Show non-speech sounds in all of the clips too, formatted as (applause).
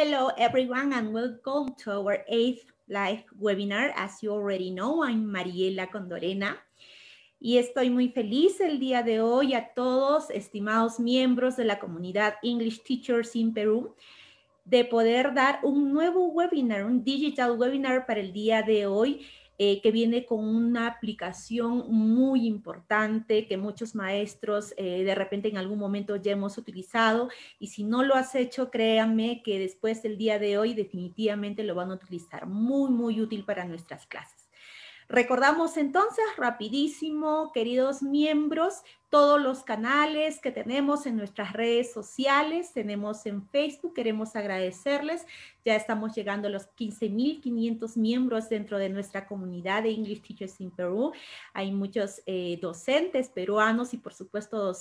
Hello, everyone, and welcome to our eighth live webinar. As you already know, I'm Mariela Condorena. Y estoy muy feliz el día de hoy a todos, estimados miembros de la comunidad English Teachers in Perú, de poder dar un nuevo webinar, un digital webinar para el día de hoy eh, que viene con una aplicación muy importante que muchos maestros eh, de repente en algún momento ya hemos utilizado y si no lo has hecho, créanme que después del día de hoy definitivamente lo van a utilizar. Muy, muy útil para nuestras clases. Recordamos entonces, rapidísimo, queridos miembros, todos los canales que tenemos en nuestras redes sociales, tenemos en Facebook, queremos agradecerles, ya estamos llegando a los 15.500 miembros dentro de nuestra comunidad de English Teachers in Perú. Hay muchos eh, docentes peruanos y por supuesto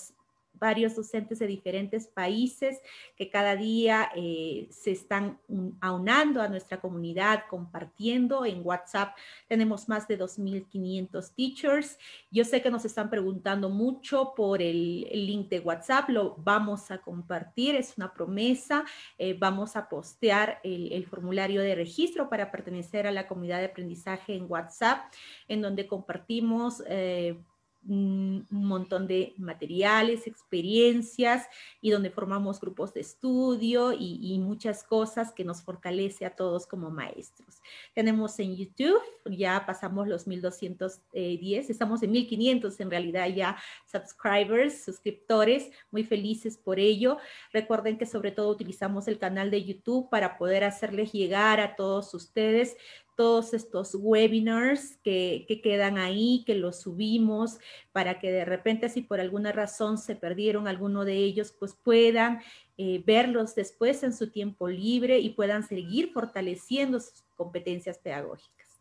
varios docentes de diferentes países que cada día eh, se están aunando a nuestra comunidad, compartiendo en WhatsApp. Tenemos más de 2.500 teachers. Yo sé que nos están preguntando mucho por el, link de WhatsApp. Lo vamos a compartir, es una promesa. Eh, vamos a postear el, formulario de registro para pertenecer a la comunidad de aprendizaje en WhatsApp, en donde compartimos... Eh, un montón de materiales, experiencias y donde formamos grupos de estudio y, muchas cosas que nos fortalece a todos como maestros. Tenemos en YouTube, ya pasamos los 1210, estamos en 1500 en realidad ya subscribers, suscriptores, muy felices por ello. Recuerden que sobre todo utilizamos el canal de YouTube para poder hacerles llegar a todos ustedes todos estos webinars que, quedan ahí, que los subimos para que de repente si por alguna razón se perdieron alguno de ellos, pues puedan eh, verlos después en su tiempo libre y puedan seguir fortaleciendo sus competencias pedagógicas.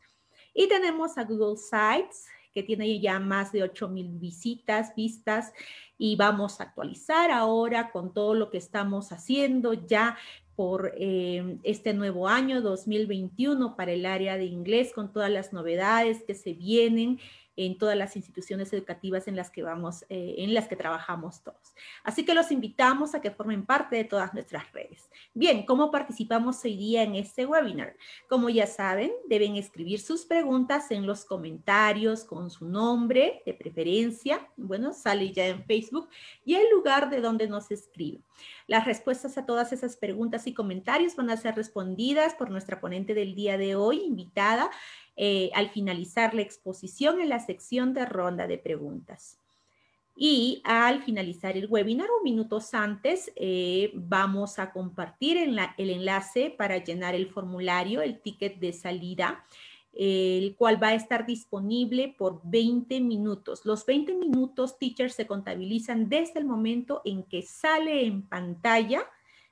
Y tenemos a Google Sites, que tiene ya más de 8,000 visitas, vistas, y vamos a actualizar ahora con todo lo que estamos haciendo ya por eh, este nuevo año 2021 para el área de inglés con todas las novedades que se vienen en todas las instituciones educativas en las que vamos, eh, en las que trabajamos todos. Así que los invitamos a que formen parte de todas nuestras redes. Bien, ¿cómo participamos hoy día en este webinar? Como ya saben, deben escribir sus preguntas en los comentarios con su nombre de preferencia. Bueno, sale ya en Facebook y el lugar de donde nos escriben. Las respuestas a todas esas preguntas y comentarios van a ser respondidas por nuestra ponente del día de hoy, invitada, eh, al finalizar la exposición en la sección de ronda de preguntas. Y al finalizar el webinar o minutos antes, eh, vamos a compartir el enlace para llenar el formulario, el ticket de salida, el cual va a estar disponible por 20 minutos. Los 20 minutos, teachers, se contabilizan desde el momento en que sale en pantalla,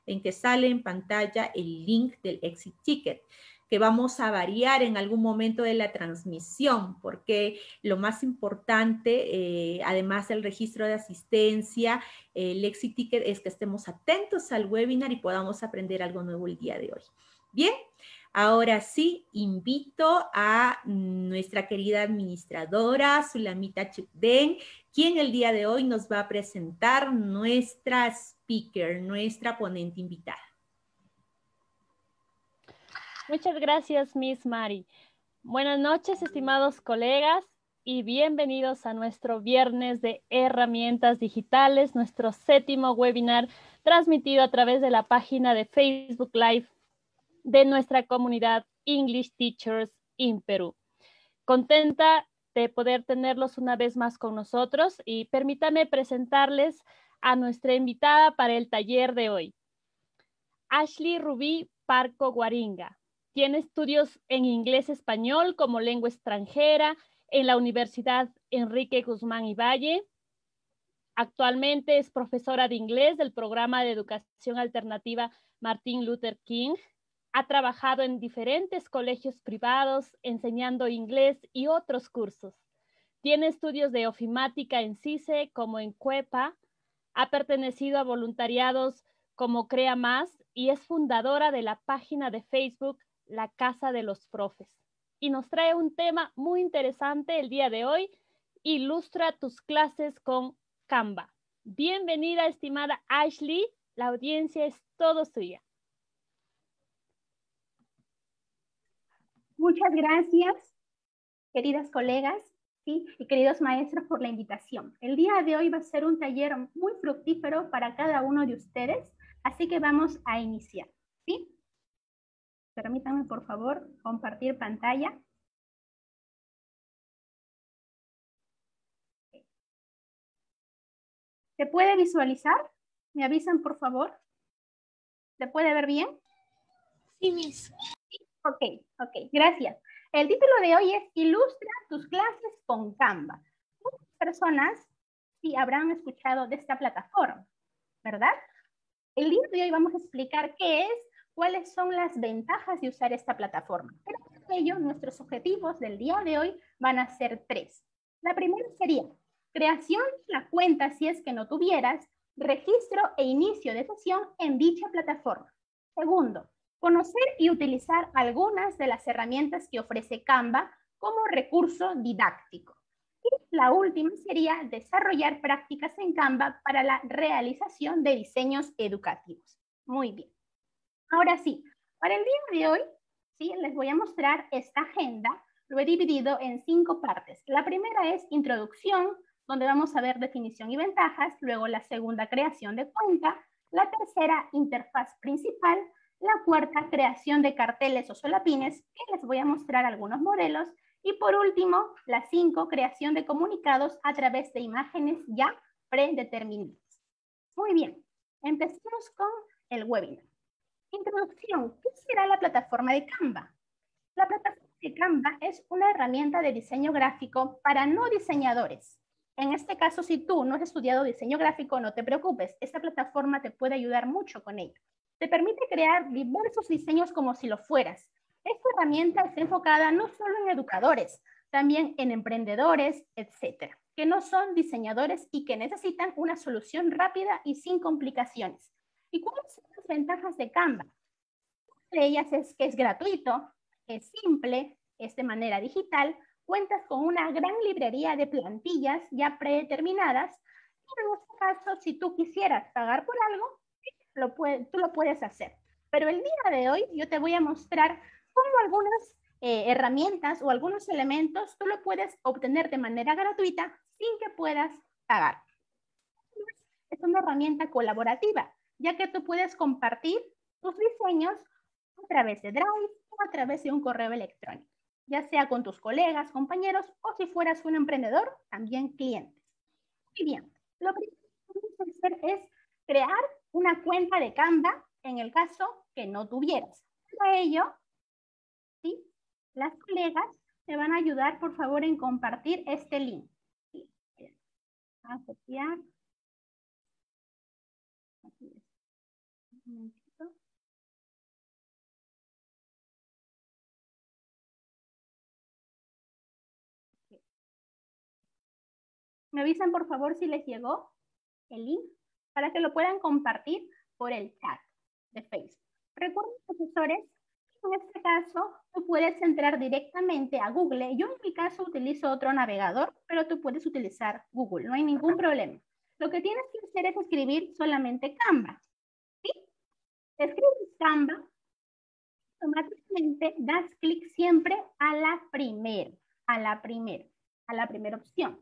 en que sale en pantalla el link del exit ticket que vamos a variar en algún momento de la transmisión, porque lo más importante, eh, además del registro de asistencia, el exit ticket es que estemos atentos al webinar y podamos aprender algo nuevo el día de hoy. Bien, ahora sí, invito a nuestra querida administradora, Sulamita Chupden, quien el día de hoy nos va a presentar nuestra speaker, nuestra ponente invitada. Muchas gracias, Miss Mari. Buenas noches, estimados colegas, y bienvenidos a nuestro viernes de herramientas digitales, nuestro séptimo webinar transmitido a través de la página de Facebook Live de nuestra comunidad English Teachers in Perú. Contenta de poder tenerlos una vez más con nosotros y permítame presentarles a nuestra invitada para el taller de hoy. Ashley Rubí Parco Guaringa, tiene estudios en inglés-español como lengua extranjera en la Universidad Enrique Guzmán y Valle. Actualmente es profesora de inglés del programa de educación alternativa Martin Luther King. Ha trabajado en diferentes colegios privados enseñando inglés y otros cursos. Tiene estudios de ofimática en CICE como en CUEPA. Ha pertenecido a voluntariados como Crea Más y es fundadora de la página de Facebook la casa de los profes. Y nos trae un tema muy interesante el día de hoy, Ilustra tus clases con Canva. Bienvenida, estimada Ashley, la audiencia es todo suya. Muchas gracias, queridas colegas y queridos maestros, por la invitación. El día de hoy va a ser un taller muy fructífero para cada uno de ustedes, así que vamos a iniciar. ¿sí? Permítanme, por favor, compartir pantalla. ¿Se puede visualizar? ¿Me avisan, por favor? ¿Se puede ver bien? Sí, Miss. Ok, ok, gracias. El título de hoy es Ilustra tus clases con Canva. Muchas personas sí habrán escuchado de esta plataforma, ¿verdad? El día de hoy vamos a explicar qué es, cuáles son las ventajas de usar esta plataforma. Pero para ello, nuestros objetivos del día de hoy van a ser tres. La primera sería creación de la cuenta si es que no tuvieras, registro e inicio de sesión en dicha plataforma. Segundo, conocer y utilizar algunas de las herramientas que ofrece Canva como recurso didáctico. Y la última sería desarrollar prácticas en Canva para la realización de diseños educativos. Muy bien. Ahora sí, para el día de hoy, ¿sí? les voy a mostrar esta agenda. Lo he dividido en cinco partes. La primera es introducción, donde vamos a ver definición y ventajas, luego la segunda, creación de cuenta, la tercera, interfaz principal, la cuarta, creación de carteles o solapines, que les voy a mostrar algunos modelos, y por último, la cinco, creación de comunicados a través de imágenes ya predeterminadas. Muy bien, empecemos con el webinar. Introducción, ¿qué será la plataforma de Canva? La plataforma de Canva es una herramienta de diseño gráfico para no diseñadores, en este caso, si tú no has estudiado diseño gráfico, no te preocupes, esta plataforma te puede ayudar mucho con ello. Te permite crear diversos diseños como si lo fueras. Esta herramienta está enfocada no solo en educadores, también en emprendedores, etcétera, que no son diseñadores y que necesitan una solución rápida y sin complicaciones. ¿Y cuáles son las ventajas de Canva? Una de ellas es que es gratuito, es simple, es de manera digital, cuentas con una gran librería de plantillas ya predeterminadas. Y en este caso, si tú quisieras pagar por algo, lo tú lo puedes hacer. Pero el día de hoy yo te voy a mostrar cómo algunas eh, herramientas o algunos elementos tú lo puedes obtener de manera gratuita sin que puedas pagar. Es una herramienta colaborativa, ya que tú puedes compartir tus diseños a través de Drive o a través de un correo electrónico ya sea con tus colegas, compañeros o si fueras un emprendedor, también clientes. Muy bien, lo primero que vamos a hacer es crear una cuenta de Canva en el caso que no tuvieras. Para ello, ¿sí? las colegas te van a ayudar, por favor, en compartir este link. A copiar. Me avisan por favor si les llegó el link para que lo puedan compartir por el chat de Facebook. Recuerden, profesores, en este caso tú puedes entrar directamente a Google. Yo en mi caso utilizo otro navegador, pero tú puedes utilizar Google, no hay ningún problema. Lo que tienes que hacer es escribir solamente Canva. Escribes Canva, automáticamente das clic siempre a la primera, a la primera, a la primera opción.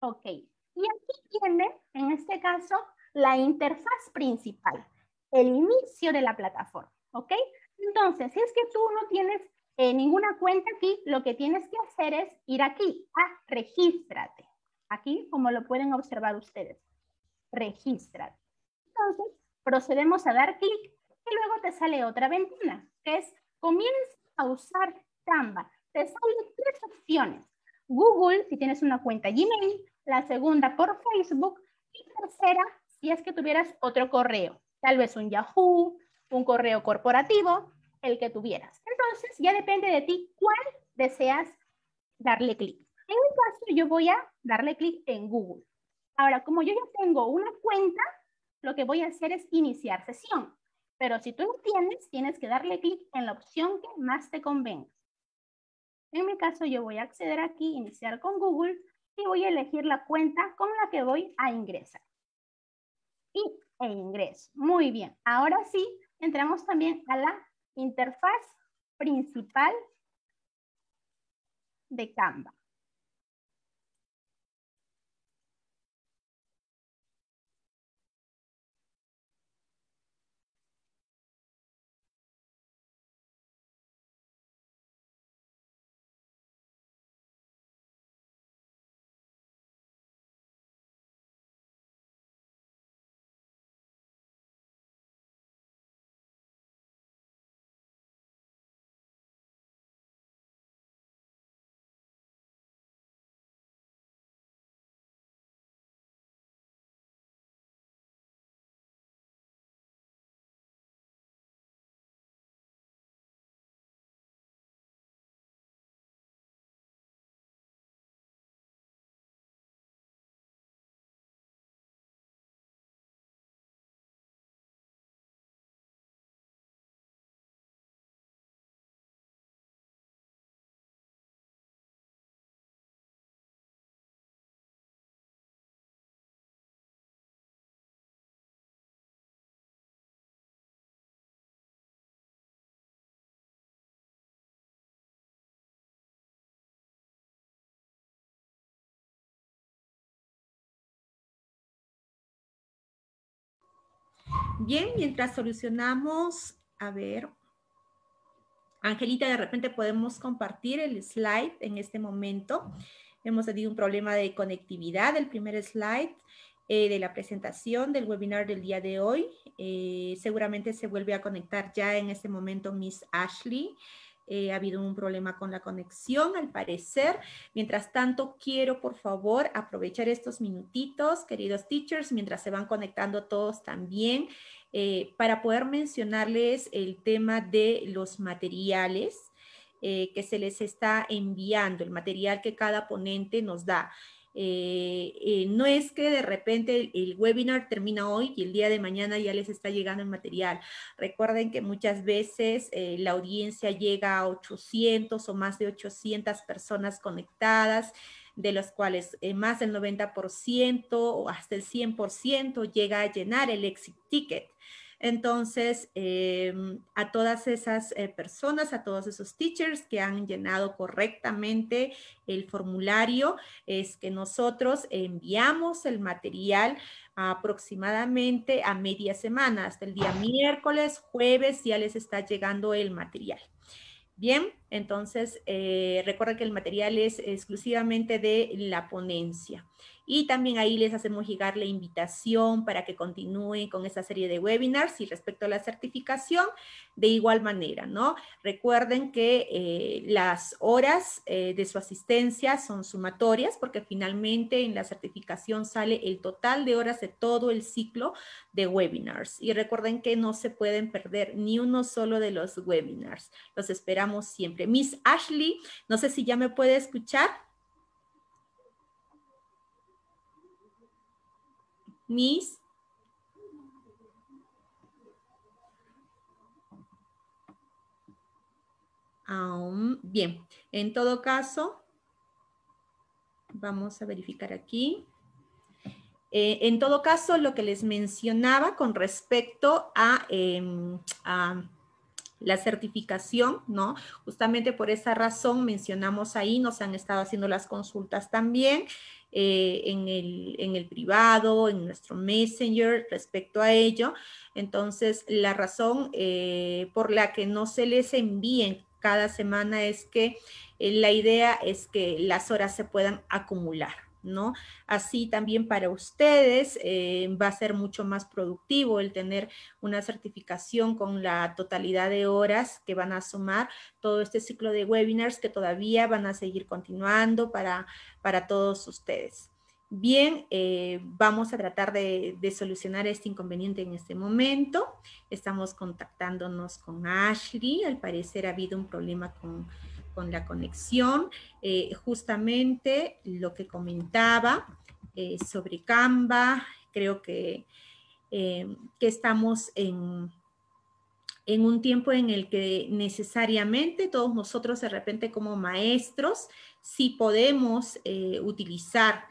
Ok. Y aquí tiene, en este caso, la interfaz principal, el inicio de la plataforma. ¿Ok? Entonces, si es que tú no tienes eh, ninguna cuenta aquí, lo que tienes que hacer es ir aquí a regístrate. Aquí, como lo pueden observar ustedes. Regístrate. Entonces, procedemos a dar clic y luego te sale otra ventana, que es comienza a usar Canva. Te salen tres opciones. Google, si tienes una cuenta Gmail, la segunda por Facebook y tercera si es que tuvieras otro correo, tal vez un Yahoo, un correo corporativo, el que tuvieras. Entonces ya depende de ti cuál deseas darle clic. En mi caso yo voy a darle clic en Google. Ahora, como yo ya tengo una cuenta, lo que voy a hacer es iniciar sesión. Pero si tú no tienes, tienes que darle clic en la opción que más te convenga. En mi caso, yo voy a acceder aquí, iniciar con Google, y voy a elegir la cuenta con la que voy a ingresar. Y e ingreso. Muy bien. Ahora sí, entramos también a la interfaz principal de Canva. Bien, mientras solucionamos, a ver, Angelita, de repente podemos compartir el slide en este momento. Hemos tenido un problema de conectividad, el primer slide eh, de la presentación del webinar del día de hoy. Eh, seguramente se vuelve a conectar ya en este momento Miss Ashley. Eh, ha habido un problema con la conexión, al parecer. Mientras tanto, quiero, por favor, aprovechar estos minutitos, queridos teachers, mientras se van conectando todos también, eh, para poder mencionarles el tema de los materiales eh, que se les está enviando, el material que cada ponente nos da. Eh, eh, no es que de repente el, webinar termina hoy y el día de mañana ya les está llegando el material. Recuerden que muchas veces eh, la audiencia llega a 800 o más de 800 personas conectadas, de los cuales más del 90% o hasta el 100% llega a llenar el exit ticket. Entonces, em, a todas esas eh, personas, a todos esos teachers que han llenado correctamente el formulario, es que nosotros enviamos el material aproximadamente a media semana, hasta el día miércoles, jueves, ya les está llegando el material. Bien, entonces eh, recuerda que el material es exclusivamente de la ponencia. Y también ahí les hacemos llegar la invitación para que continúen con esta serie de webinars y respecto a la certificación, de igual manera, ¿no? Recuerden que eh, las horas eh, de su asistencia son sumatorias porque finalmente en la certificación sale el total de horas de todo el ciclo de webinars. Y recuerden que no se pueden perder ni uno solo de los webinars. Los esperamos siempre. Miss Ashley, no sé si ya me puede escuchar. Miss. bien, en todo caso, vamos a verificar aquí. Eh, en todo caso, lo que les mencionaba con respecto a, em, a, la certificación, ¿no? Justamente por esa razón mencionamos ahí, nos han estado haciendo las consultas también. Eh, en, el, en, el, privado, en nuestro Messenger respecto a ello. Entonces, la razón eh, por la que no se les envíen cada semana es que eh, la idea es que las horas se puedan acumular. ¿No? Así también para ustedes eh, va a ser mucho más productivo el tener una certificación con la totalidad de horas que van a sumar todo este ciclo de webinars que todavía van a seguir continuando para, para todos ustedes. Bien, eh, vamos a tratar de, de, solucionar este inconveniente en este momento. Estamos contactándonos con Ashley. Al parecer ha habido un problema con, con la conexión, eh, justamente lo que comentaba eh, sobre Canva, creo que, eh, que estamos en, en un tiempo en el que necesariamente todos nosotros de repente como maestros, si podemos utilizar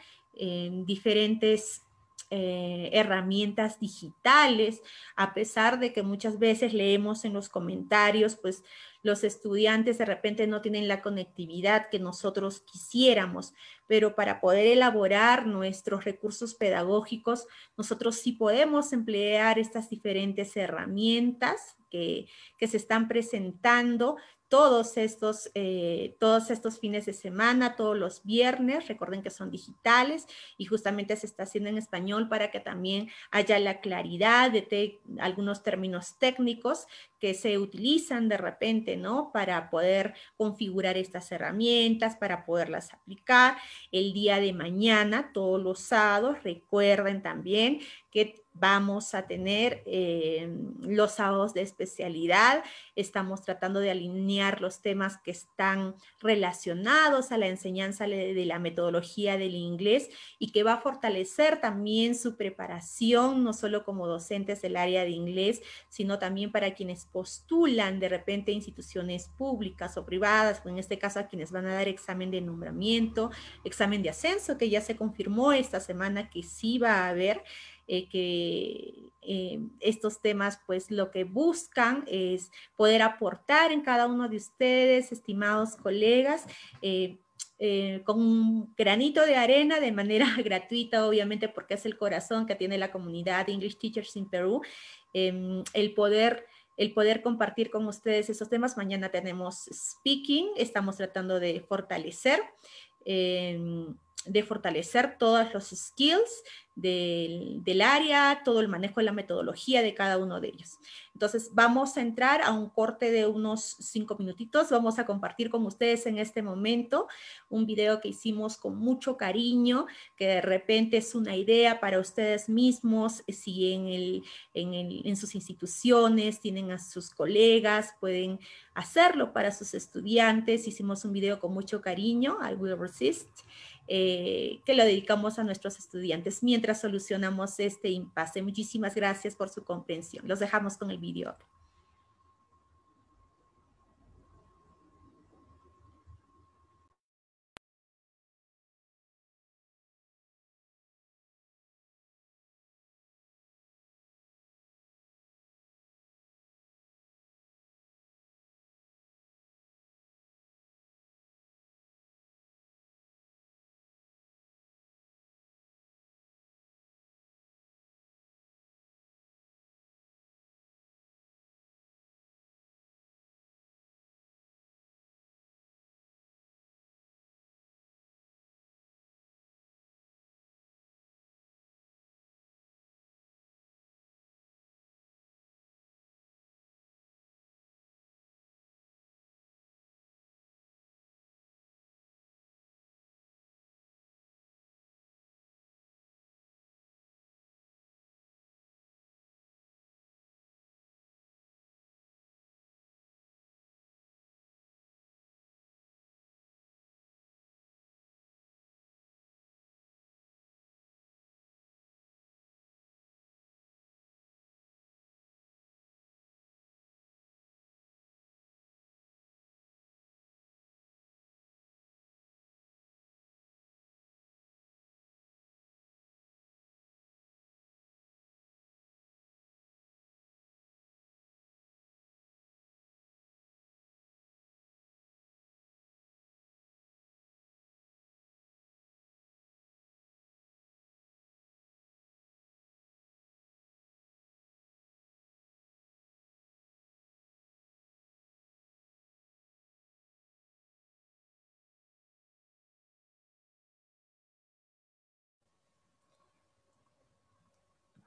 diferentes herramientas digitales, a pesar de que muchas veces leemos en los comentarios, pues los estudiantes de repente no tienen la conectividad que nosotros quisiéramos, pero para poder elaborar nuestros recursos pedagógicos, nosotros sí podemos emplear estas diferentes herramientas que, que se están presentando todos estos, eh, todos estos fines de semana, todos los viernes, recuerden que son digitales y justamente se está haciendo en español para que también haya la claridad de algunos términos técnicos que se utilizan de repente, ¿no? Para poder configurar estas herramientas, para poderlas aplicar. El día de mañana, todos los sábados, recuerden también que vamos a tener eh, los sábados de especialidad. Estamos tratando de alinear los temas que están relacionados a la enseñanza de la metodología del inglés y que va a fortalecer también su preparación, no solo como docentes del área de inglés, sino también para quienes postulan de repente instituciones públicas o privadas, o en este caso a quienes van a dar examen de nombramiento, examen de ascenso, que ya se confirmó esta semana que sí va a haber. Eh, que eh, estos temas pues lo que buscan es poder aportar en cada uno de ustedes, estimados colegas, eh, con un granito de arena de manera (laughs) gratuita, obviamente porque es el corazón que tiene la comunidad English Teachers in Perú, em, el poder el poder compartir con ustedes esos temas. Mañana tenemos speaking, estamos tratando de fortalecer. Em, de fortalecer todos los skills del, área, todo el manejo de la metodología de cada uno de ellos. Entonces, vamos a entrar a un corte de unos cinco minutitos. Vamos a compartir con ustedes en este momento un video que hicimos con mucho cariño, que de repente es una idea para ustedes mismos, si en, el, en, en sus instituciones tienen a sus colegas, pueden hacerlo para sus estudiantes. Hicimos un video con mucho cariño, I Will Resist. Eh, que lo dedicamos a nuestros estudiantes mientras solucionamos este impasse. Muchísimas gracias por su comprensión. Los dejamos con el video.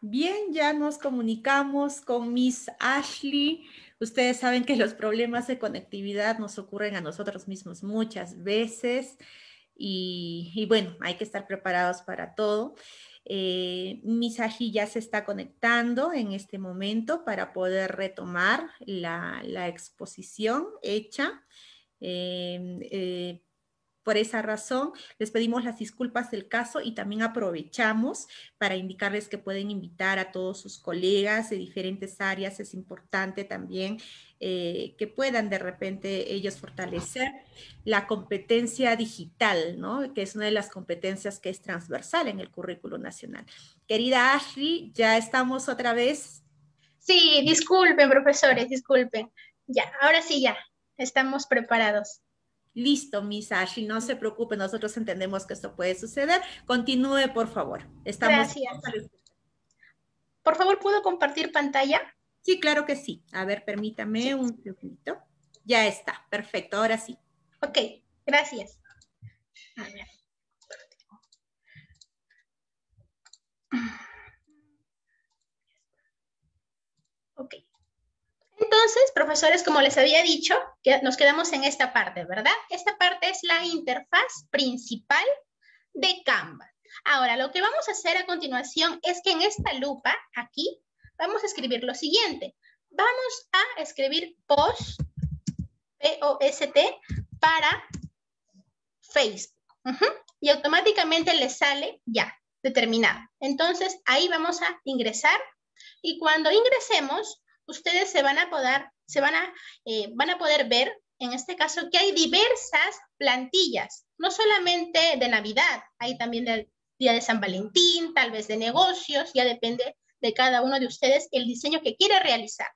Bien, ya nos comunicamos con Miss Ashley. Ustedes saben que los problemas de conectividad nos ocurren a nosotros mismos muchas veces y, bueno, hay que estar preparados para todo. Eh, Miss Ashley ya se está conectando en este momento para poder retomar la, exposición hecha. Eh, eh, por esa razón, les pedimos las disculpas del caso y también aprovechamos para indicarles que pueden invitar a todos sus colegas de diferentes áreas. Es importante también eh, que puedan de repente ellos fortalecer la competencia digital, ¿no? Que es una de las competencias que es transversal en el currículo nacional. Querida Ashley, ya estamos otra vez. Sí, disculpen, profesores, disculpen. Ya, ahora sí, ya. estamos preparados. Listo, Miss Ashley, no se preocupe, nosotros entendemos que esto puede suceder. Continúe, por favor. Estamos Gracias. Por favor, ¿puedo compartir pantalla? Sí, claro que sí. A ver, permítame un segundito. Ya está, perfecto, ahora sí. Ok, gracias. A ver. Ok. Entonces, profesores, como les había dicho, nos quedamos en esta parte, ¿verdad? Esta parte es la interfaz principal de Canva. Ahora, lo que vamos a hacer a continuación es que en esta lupa, aquí, vamos a escribir lo siguiente. Vamos a escribir post, P-O-S-T, para Facebook. Y automáticamente le sale ya, determinado. Entonces, ahí vamos a ingresar y cuando ingresemos, ustedes se van a poder, se van a, eh, van a poder ver, en este caso, que hay diversas plantillas, no solamente de Navidad, hay también del Día de San Valentín, tal vez de negocios, ya depende de cada uno de ustedes el diseño que quiere realizar.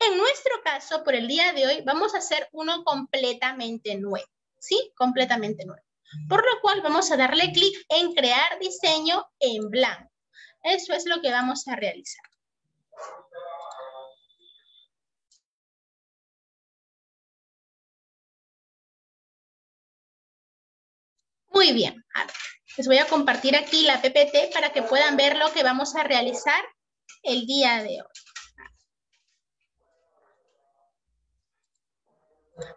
En nuestro caso, por el día de hoy, vamos a hacer uno completamente nuevo, ¿sí? Completamente nuevo. Por lo cual vamos a darle clic en crear diseño en blanco. Eso es lo que vamos a realizar. Muy bien. les voy a compartir aquí la PPT para que puedan ver lo que vamos a realizar el día de hoy.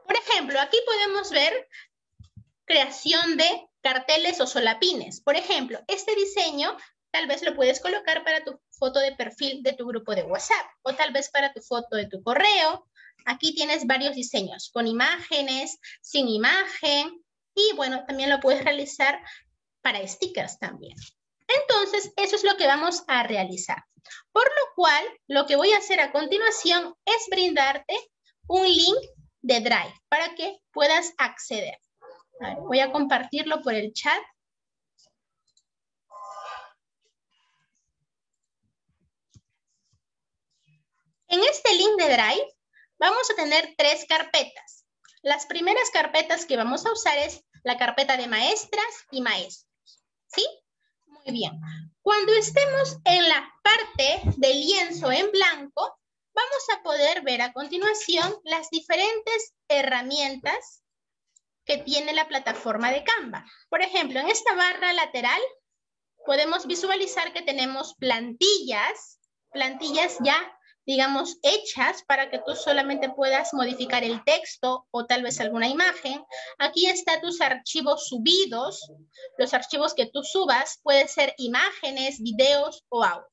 Por ejemplo, aquí podemos ver creación de carteles o solapines. Por ejemplo, este diseño tal vez lo puedes colocar para tu foto de perfil de tu grupo de WhatsApp o tal vez para tu foto de tu correo. Aquí tienes varios diseños con imágenes, sin imagen, y bueno, también lo puedes realizar para stickers también. Entonces, eso es lo que vamos a realizar. Por lo cual, lo que voy a hacer a continuación es brindarte un link de Drive para que puedas acceder. voy a compartirlo por el chat. En este link de Drive vamos a tener tres carpetas. Las primeras carpetas que vamos a usar es la carpeta de maestras y maestros. ¿Sí? Muy bien. Cuando estemos en la parte del lienzo en blanco, vamos a poder ver a continuación las diferentes herramientas que tiene la plataforma de Canva. Por ejemplo, en esta barra lateral podemos visualizar que tenemos plantillas, plantillas ya digamos, hechas para que tú solamente puedas modificar el texto o tal vez alguna imagen. Aquí están tus archivos subidos. Los archivos que tú subas pueden ser imágenes, videos o audio.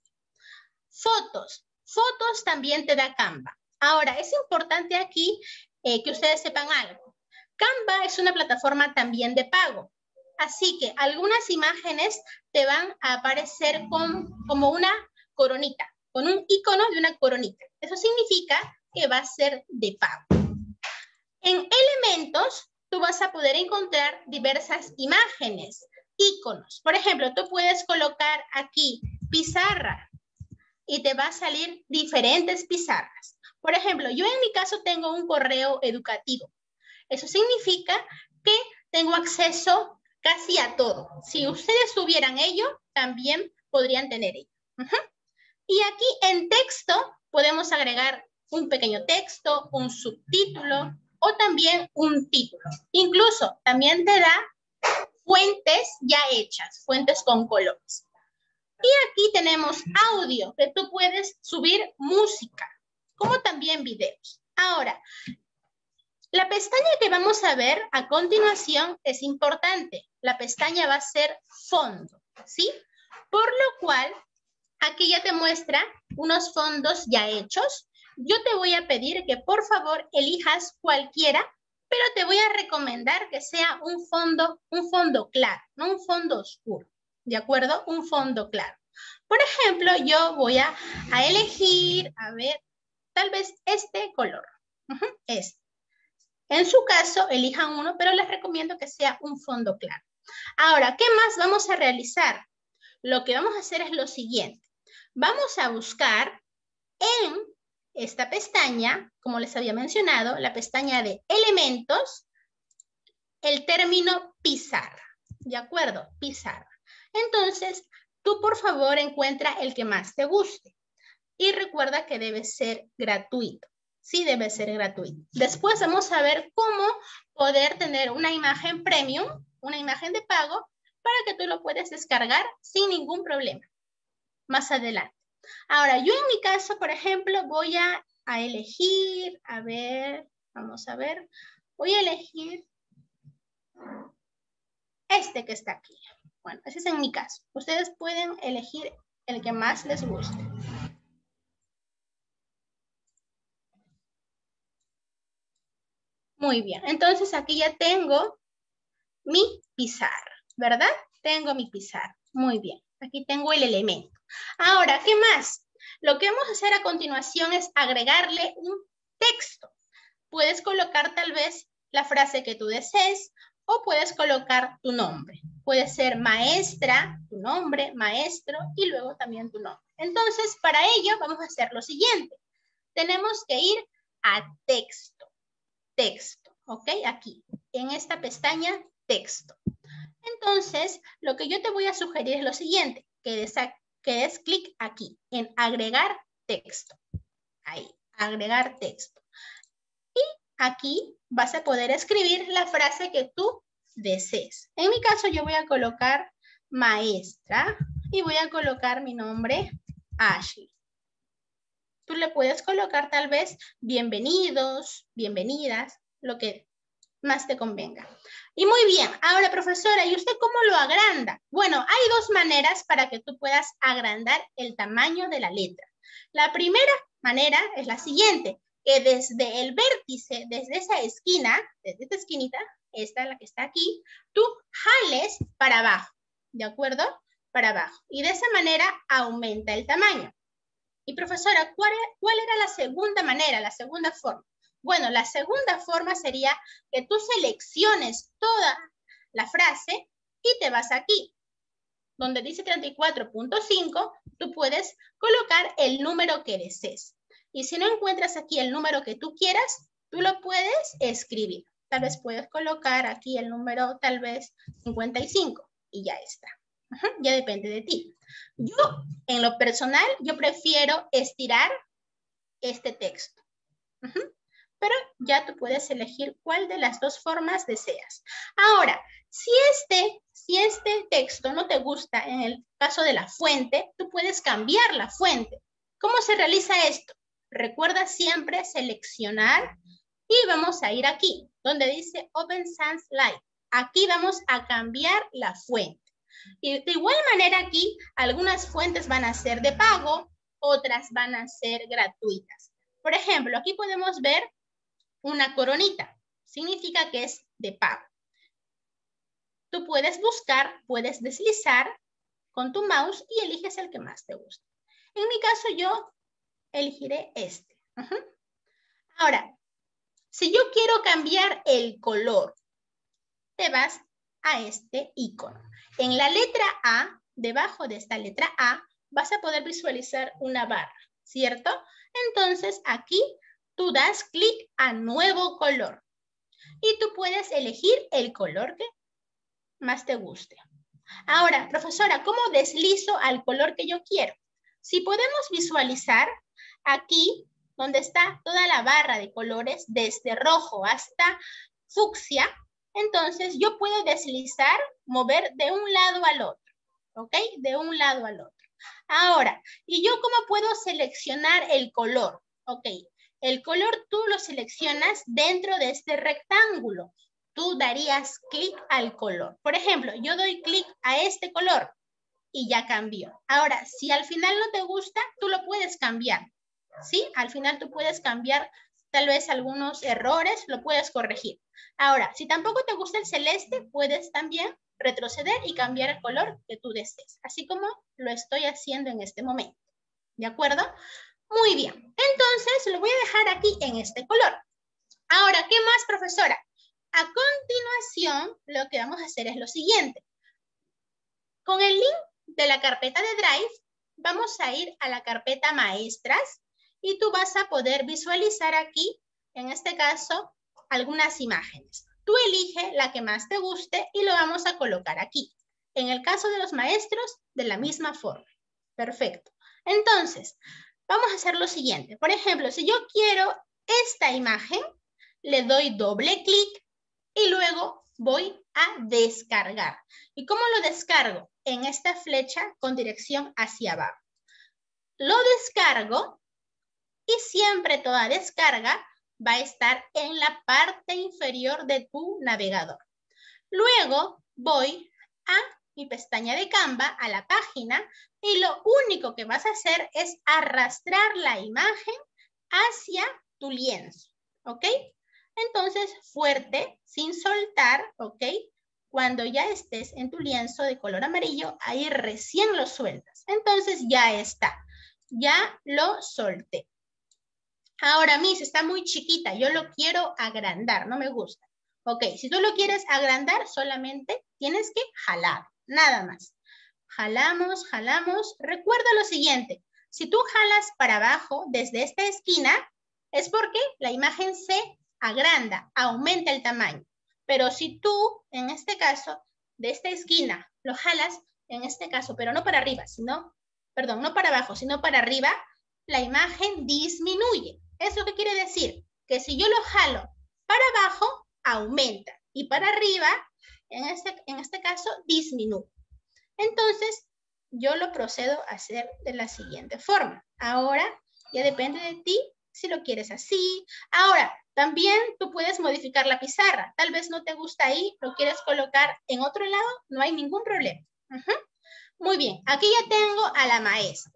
Fotos. Fotos también te da Canva. Ahora, es importante aquí eh, que ustedes sepan algo. Canva es una plataforma también de pago. Así que algunas imágenes te van a aparecer como una coronita con un icono de una coronita. Eso significa que va a ser de pago. En elementos, tú vas a poder encontrar diversas imágenes, iconos. Por ejemplo, tú puedes colocar aquí pizarra y te va a salir diferentes pizarras. Por ejemplo, yo en mi caso tengo un correo educativo. Eso significa que tengo acceso casi a todo. Si ustedes tuvieran ello, también podrían tener ello. Y aquí en texto podemos agregar un pequeño texto, un subtítulo o también un título. Incluso también te da fuentes ya hechas, fuentes con colores. Y aquí tenemos audio, que tú puedes subir música, como también videos. Ahora, la pestaña que vamos a ver a continuación es importante. La pestaña va a ser fondo, ¿sí? Por lo cual Aquí ya te muestra unos fondos ya hechos. Yo te voy a pedir que por favor elijas cualquiera, pero te voy a recomendar que sea un fondo, un fondo claro, no un fondo oscuro. ¿De acuerdo? Un fondo claro. Por ejemplo, yo voy a, elegir, a ver, tal vez este color. este. En su caso, elijan uno, pero les recomiendo que sea un fondo claro. Ahora, ¿qué más vamos a realizar? Lo que vamos a hacer es lo siguiente vamos a buscar en esta pestaña, como les había mencionado, la pestaña de elementos, el término pizarra. ¿De acuerdo? Pizarra. Entonces, tú por favor encuentra el que más te guste. Y recuerda que debe ser gratuito. Sí debe ser gratuito. Después vamos a ver cómo poder tener una imagen premium, una imagen de pago, para que tú lo puedas descargar sin ningún problema. Más adelante. Ahora, yo en mi caso, por ejemplo, voy a, elegir, a ver, vamos a ver, voy a elegir este que está aquí. Bueno, ese es en mi caso. Ustedes pueden elegir el que más les guste. Muy bien, entonces aquí ya tengo mi pizarra, ¿verdad? Tengo mi pizarra. Muy bien, aquí tengo el elemento. Ahora, ¿qué más? Lo que vamos a hacer a continuación es agregarle un texto. Puedes colocar tal vez la frase que tú desees o puedes colocar tu nombre. Puede ser maestra, tu nombre, maestro y luego también tu nombre. Entonces, para ello vamos a hacer lo siguiente. Tenemos que ir a texto, texto, ¿ok? Aquí, en esta pestaña, texto. Entonces, lo que yo te voy a sugerir es lo siguiente, que, que es clic aquí, en agregar texto. Ahí, agregar texto. Y aquí vas a poder escribir la frase que tú desees. En mi caso, yo voy a colocar maestra y voy a colocar mi nombre, Ashley. Tú le puedes colocar tal vez bienvenidos, bienvenidas, lo que más te convenga. Y muy bien, ahora profesora, ¿y usted cómo lo agranda? Bueno, hay dos maneras para que tú puedas agrandar el tamaño de la letra. La primera manera es la siguiente, que desde el vértice, desde esa esquina, desde esta esquinita, esta la que está aquí, tú jales para abajo, ¿de acuerdo? Para abajo. Y de esa manera aumenta el tamaño. Y profesora, ¿cuál, ¿cuál era la segunda manera, la segunda forma? Bueno, la segunda forma sería que tú selecciones toda la frase y te vas aquí. Donde dice 34.5, tú puedes colocar el número que desees. Y si no encuentras aquí el número que tú quieras, tú lo puedes escribir. Tal vez puedes colocar aquí el número, tal vez 55, y ya está. ya depende de ti. Yo, en lo personal, yo prefiero estirar este texto pero ya tú puedes elegir cuál de las dos formas deseas. Ahora, si este, si este texto no te gusta en el caso de la fuente, tú puedes cambiar la fuente. ¿Cómo se realiza esto? Recuerda siempre seleccionar y vamos a ir aquí, donde dice Open Sans Light. Aquí vamos a cambiar la fuente. Y de igual manera aquí, algunas fuentes van a ser de pago, otras van a ser gratuitas. Por ejemplo, aquí podemos ver una coronita. Significa que es de pago. Tú puedes buscar, puedes deslizar con tu mouse y eliges el que más te guste. En mi caso yo elegiré este. Ahora, si yo quiero cambiar el color, te vas a este icono. En la letra A, debajo de esta letra A, vas a poder visualizar una barra, ¿cierto? Entonces aquí tú das clic a nuevo color y tú puedes elegir el color que más te guste. Ahora, profesora, ¿cómo deslizo al color que yo quiero? Si podemos visualizar aquí donde está toda la barra de colores, desde rojo hasta fucsia, entonces yo puedo deslizar, mover de un lado al otro, ¿ok? De un lado al otro. Ahora, ¿y yo cómo puedo seleccionar el color? Ok, el color tú lo seleccionas dentro de este rectángulo. Tú darías clic al color. Por ejemplo, yo doy clic a este color y ya cambió. Ahora, si al final no te gusta, tú lo puedes cambiar. ¿Sí? Al final tú puedes cambiar tal vez algunos errores, lo puedes corregir. Ahora, si tampoco te gusta el celeste, puedes también retroceder y cambiar el color que tú desees, así como lo estoy haciendo en este momento. ¿De acuerdo? Muy bien, entonces lo voy a dejar aquí en este color. Ahora, ¿qué más, profesora? A continuación, lo que vamos a hacer es lo siguiente. Con el link de la carpeta de Drive, vamos a ir a la carpeta Maestras y tú vas a poder visualizar aquí, en este caso, algunas imágenes. Tú elige la que más te guste y lo vamos a colocar aquí. En el caso de los maestros, de la misma forma. Perfecto. Entonces, vamos a hacer lo siguiente. Por ejemplo, si yo quiero esta imagen, le doy doble clic y luego voy a descargar. ¿Y cómo lo descargo? En esta flecha con dirección hacia abajo. Lo descargo y siempre toda descarga va a estar en la parte inferior de tu navegador. Luego voy a mi pestaña de Canva, a la página, y lo único que vas a hacer es arrastrar la imagen hacia tu lienzo, ¿ok? Entonces, fuerte, sin soltar, ¿ok? Cuando ya estés en tu lienzo de color amarillo, ahí recién lo sueltas. Entonces ya está, ya lo solté. Ahora, Miss, está muy chiquita, yo lo quiero agrandar, no me gusta. Ok, si tú lo quieres agrandar, solamente tienes que jalar, nada más. Jalamos, jalamos. Recuerda lo siguiente, si tú jalas para abajo desde esta esquina, es porque la imagen se agranda, aumenta el tamaño. Pero si tú, en este caso, de esta esquina, lo jalas, en este caso, pero no para arriba, sino, perdón, no para abajo, sino para arriba, la imagen disminuye. ¿Eso qué quiere decir? Que si yo lo jalo para abajo, aumenta. Y para arriba, en este, en este caso, disminuye. Entonces, yo lo procedo a hacer de la siguiente forma. Ahora, ya depende de ti si lo quieres así. Ahora, también tú puedes modificar la pizarra. Tal vez no te gusta ahí, lo quieres colocar en otro lado, no hay ningún problema. Muy bien, aquí ya tengo a la maestra.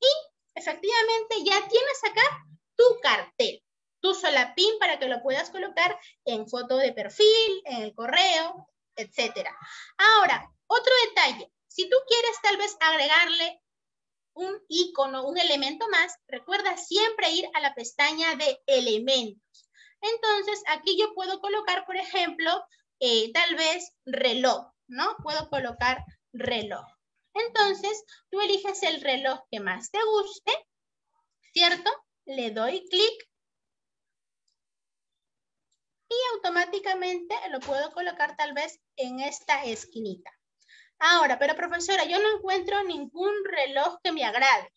Y efectivamente ya tienes acá tu cartel, tu solapín para que lo puedas colocar en foto de perfil, en el correo, etc. Ahora, otro detalle, si tú quieres tal vez agregarle un icono, un elemento más, recuerda siempre ir a la pestaña de elementos. Entonces, aquí yo puedo colocar, por ejemplo, eh, tal vez reloj, ¿no? Puedo colocar reloj. Entonces, tú eliges el reloj que más te guste, ¿cierto? le doy clic y automáticamente lo puedo colocar tal vez en esta esquinita. Ahora, pero profesora, yo no encuentro ningún reloj que me agrade.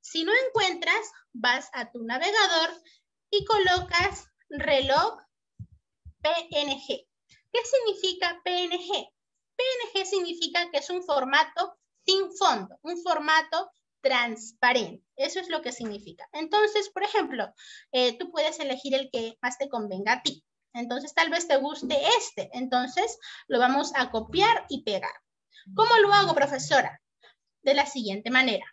Si no encuentras, vas a tu navegador y colocas reloj PNG. ¿Qué significa PNG? PNG significa que es un formato sin fondo, un formato transparente. Eso es lo que significa. Entonces, por ejemplo, eh, tú puedes elegir el que más te convenga a ti. Entonces, tal vez te guste este. Entonces, lo vamos a copiar y pegar. ¿Cómo lo hago, profesora? De la siguiente manera.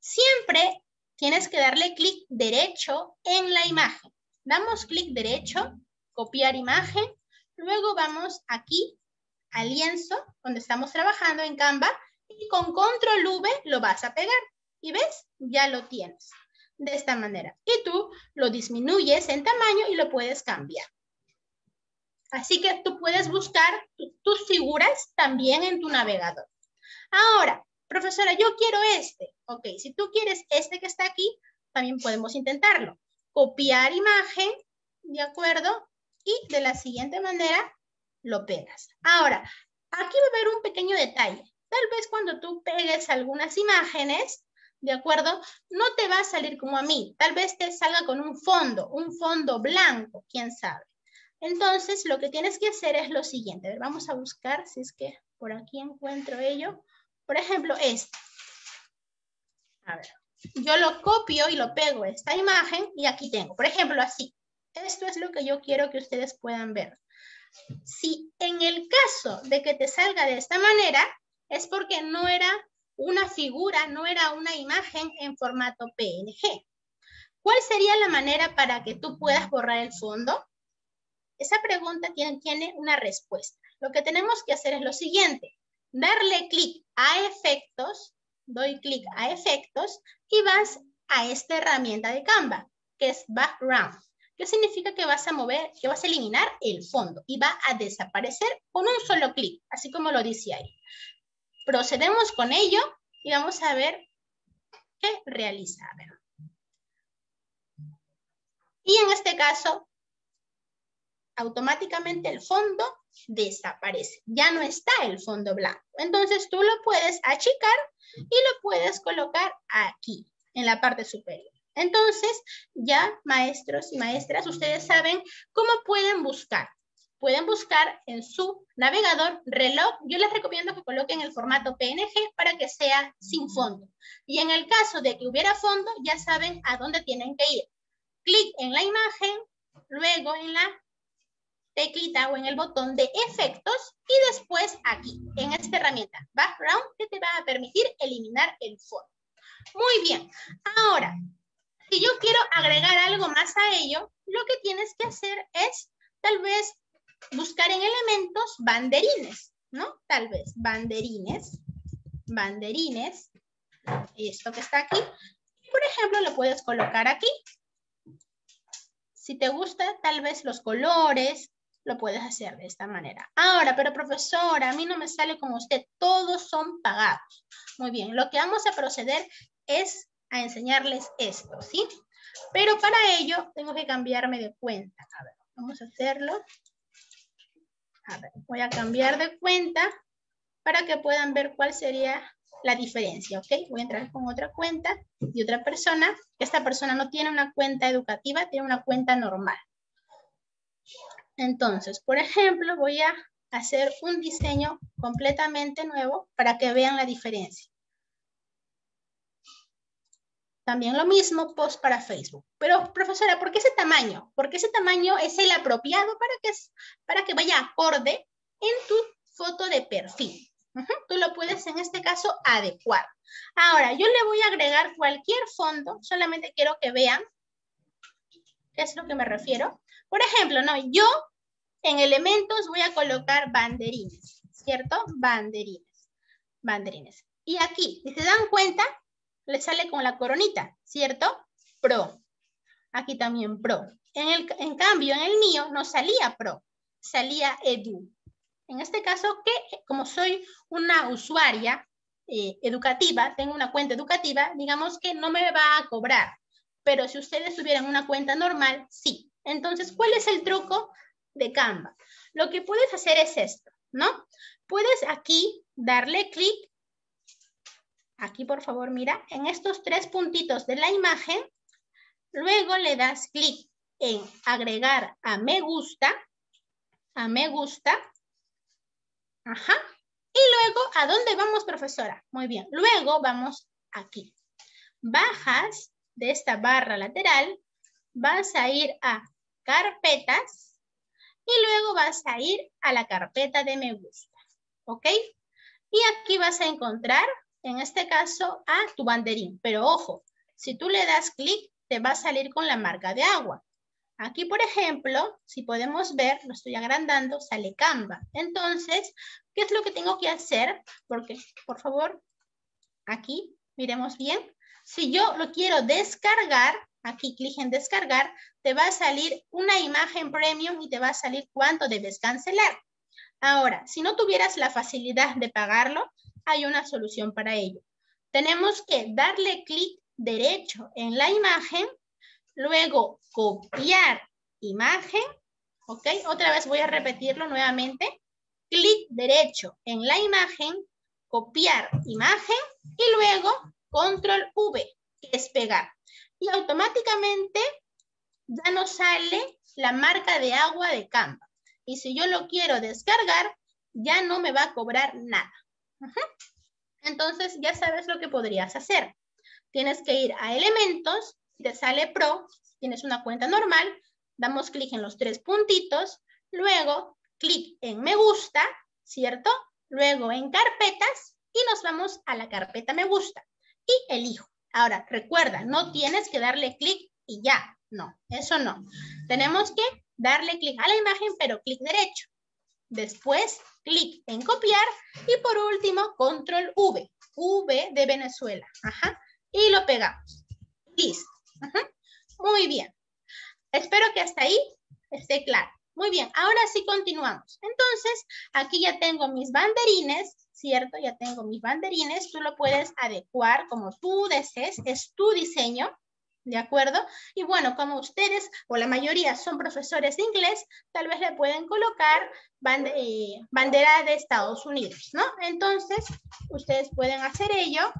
Siempre tienes que darle clic derecho en la imagen. Damos clic derecho, copiar imagen. Luego vamos aquí al lienzo donde estamos trabajando en Canva y con control V lo vas a pegar. Y ves, ya lo tienes de esta manera. Y tú lo disminuyes en tamaño y lo puedes cambiar. Así que tú puedes buscar tus figuras también en tu navegador. Ahora, profesora, yo quiero este. Ok, si tú quieres este que está aquí, también podemos intentarlo. Copiar imagen, ¿de acuerdo? Y de la siguiente manera lo pegas. Ahora, aquí va a haber un pequeño detalle. Tal vez cuando tú pegues algunas imágenes, ¿de acuerdo? No te va a salir como a mí. Tal vez te salga con un fondo, un fondo blanco, quién sabe. Entonces, lo que tienes que hacer es lo siguiente. vamos a buscar si es que por aquí encuentro ello. Por ejemplo, este. A ver, yo lo copio y lo pego esta imagen y aquí tengo. Por ejemplo, así. Esto es lo que yo quiero que ustedes puedan ver. Si en el caso de que te salga de esta manera, es porque no era una figura, no era una imagen en formato PNG. ¿Cuál sería la manera para que tú puedas borrar el fondo? Esa pregunta tiene, tiene una respuesta. Lo que tenemos que hacer es lo siguiente, darle clic a efectos, doy clic a efectos y vas a esta herramienta de Canva, que es background. ¿Qué significa que vas a mover, que vas a eliminar el fondo y va a desaparecer con un solo clic, así como lo dice ahí. Procedemos con ello y vamos a ver qué realiza. Y en este caso, automáticamente el fondo desaparece. Ya no está el fondo blanco. Entonces tú lo puedes achicar y lo puedes colocar aquí, en la parte superior. Entonces, ya maestros y maestras, ustedes saben cómo pueden buscar. Pueden buscar en su navegador reloj. Yo les recomiendo que coloquen el formato PNG para que sea sin fondo. Y en el caso de que hubiera fondo, ya saben a dónde tienen que ir. Clic en la imagen, luego en la teclita o en el botón de efectos y después aquí, en esta herramienta, background, que te va a permitir eliminar el fondo. Muy bien, ahora, si yo quiero agregar algo más a ello, lo que tienes que hacer es tal vez buscar en elementos banderines, ¿no? Tal vez banderines, banderines, esto que está aquí. Por ejemplo, lo puedes colocar aquí. Si te gusta tal vez los colores, lo puedes hacer de esta manera. Ahora, pero profesora, a mí no me sale como usted, todos son pagados. Muy bien, lo que vamos a proceder es a enseñarles esto, ¿sí? Pero para ello tengo que cambiarme de cuenta. A ver, vamos a hacerlo. A ver, voy a cambiar de cuenta para que puedan ver cuál sería la diferencia, ¿ok? Voy a entrar con otra cuenta y otra persona. Esta persona no tiene una cuenta educativa, tiene una cuenta normal. Entonces, por ejemplo, voy a hacer un diseño completamente nuevo para que vean la diferencia. También lo mismo, post para Facebook. Pero, profesora, ¿por qué ese tamaño? Porque ese tamaño es el apropiado para que, vaya acorde en tu foto de perfil. Tú lo puedes, en este caso, adecuar. Ahora, yo le voy a agregar cualquier fondo, solamente quiero que vean qué es lo que me refiero. Por ejemplo, no, yo en elementos voy a colocar banderines, ¿cierto? Banderines, banderines. Y aquí, si se dan cuenta, le sale con la coronita, ¿cierto? Pro. Aquí también pro. En, el, en cambio, en el mío no salía pro, salía edu. En este caso, que como soy una usuaria eh, educativa, tengo una cuenta educativa, digamos que no me va a cobrar. Pero si ustedes tuvieran una cuenta normal, sí. Entonces, ¿cuál es el truco de Canva? Lo que puedes hacer es esto, ¿no? Puedes aquí darle clic, aquí por favor, mira, en estos tres puntitos de la imagen, luego le das clic en agregar a me gusta, a me gusta, ajá, y luego, ¿a dónde vamos, profesora? Muy bien, luego vamos aquí. Bajas de esta barra lateral, vas a ir a carpetas y luego vas a ir a la carpeta de me gusta, ¿ok? Y aquí vas a encontrar, en este caso, a tu banderín. Pero ojo, si tú le das clic, te va a salir con la marca de agua. Aquí, por ejemplo, si podemos ver, lo estoy agrandando, sale Canva. Entonces, ¿qué es lo que tengo que hacer? Porque, por favor, aquí, miremos bien. Si yo lo quiero descargar, aquí clic en descargar, te va a salir una imagen premium y te va a salir cuánto debes cancelar. Ahora, si no tuvieras la facilidad de pagarlo, hay una solución para ello. Tenemos que darle clic derecho en la imagen, luego copiar imagen, ¿ok? Otra vez voy a repetirlo nuevamente. Clic derecho en la imagen, copiar imagen y luego control V, que es pegar y automáticamente ya nos sale la marca de agua de Canva. Y si yo lo quiero descargar, ya no me va a cobrar nada. Entonces ya sabes lo que podrías hacer. Tienes que ir a elementos, te sale Pro, tienes una cuenta normal, damos clic en los tres puntitos, luego clic en me gusta, ¿cierto? Luego en carpetas y nos vamos a la carpeta me gusta y elijo. Ahora, recuerda, no tienes que darle clic y ya. No, eso no. Tenemos que darle clic a la imagen, pero clic derecho. Después, clic en copiar y por último, control V. V de Venezuela. Ajá. Y lo pegamos. Listo. Muy bien. Espero que hasta ahí esté claro. Muy bien, ahora sí continuamos. Entonces, aquí ya tengo mis banderines ¿cierto? Ya tengo mis banderines, tú lo puedes adecuar como tú desees, es tu diseño, ¿De acuerdo? Y bueno, como ustedes o la mayoría son profesores de inglés, tal vez le pueden colocar eh, bandera de Estados Unidos, ¿no? Entonces, ustedes pueden hacer ello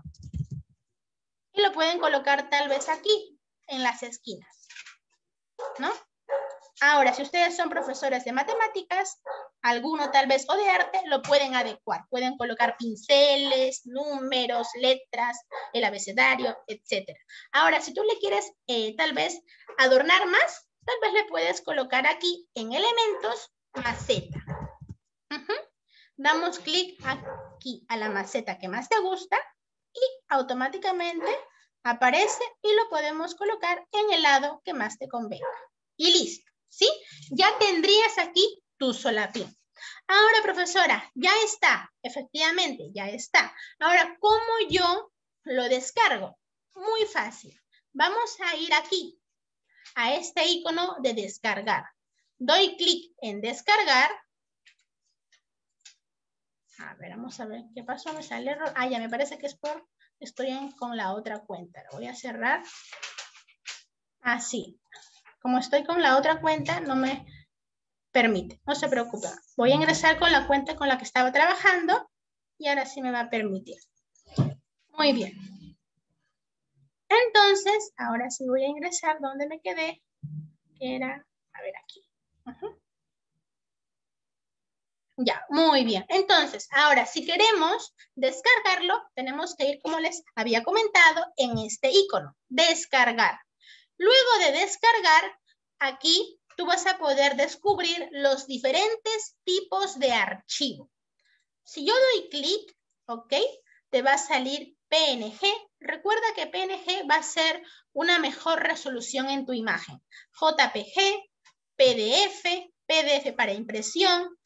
y lo pueden colocar tal vez aquí, en las esquinas, ¿no? Ahora, si ustedes son profesores de matemáticas, alguno tal vez, o de arte, lo pueden adecuar. Pueden colocar pinceles, números, letras, el abecedario, etc. Ahora, si tú le quieres eh, tal vez adornar más, tal vez le puedes colocar aquí en elementos maceta. Damos clic aquí a la maceta que más te gusta y automáticamente aparece y lo podemos colocar en el lado que más te convenga. Y listo. ¿Sí? Ya tendrías aquí tu solapín. Ahora, profesora, ya está, efectivamente, ya está. Ahora, ¿cómo yo lo descargo? Muy fácil. Vamos a ir aquí, a este icono de descargar. Doy clic en descargar. A ver, vamos a ver qué pasó, me sale error. Ah, ya me parece que es por, estoy con la otra cuenta. Lo voy a cerrar. Así. Como estoy con la otra cuenta, no me permite. No se preocupe. Voy a ingresar con la cuenta con la que estaba trabajando y ahora sí me va a permitir. Muy bien. Entonces, ahora sí voy a ingresar donde me quedé, que era, a ver aquí. Ya, muy bien. Entonces, ahora si queremos descargarlo, tenemos que ir, como les había comentado, en este icono, descargar. Luego de descargar, aquí tú vas a poder descubrir los diferentes tipos de archivo. Si yo doy clic, ¿ok? Te va a salir PNG. Recuerda que PNG va a ser una mejor resolución en tu imagen. JPG, PDF, PDF para impresión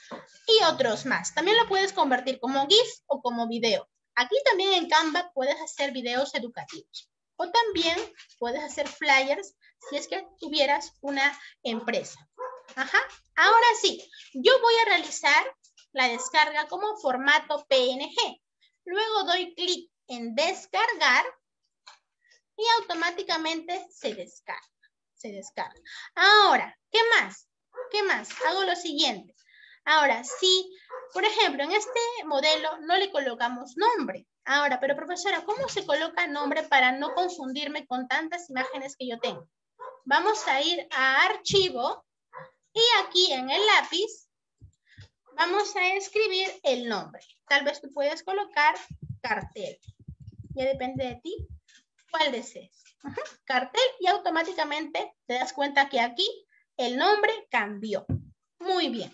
y otros más. También lo puedes convertir como GIF o como video. Aquí también en Canva puedes hacer videos educativos. O también puedes hacer flyers si es que tuvieras una empresa. Ajá. Ahora sí, yo voy a realizar la descarga como formato PNG. Luego doy clic en descargar y automáticamente se descarga. Se descarga. Ahora, ¿qué más? ¿Qué más? Hago lo siguiente. Ahora, si, por ejemplo, en este modelo no le colocamos nombre, Ahora, pero profesora, ¿cómo se coloca nombre para no confundirme con tantas imágenes que yo tengo? Vamos a ir a archivo y aquí en el lápiz vamos a escribir el nombre. Tal vez tú puedes colocar cartel. Ya depende de ti cuál desees. Cartel y automáticamente te das cuenta que aquí el nombre cambió. Muy bien.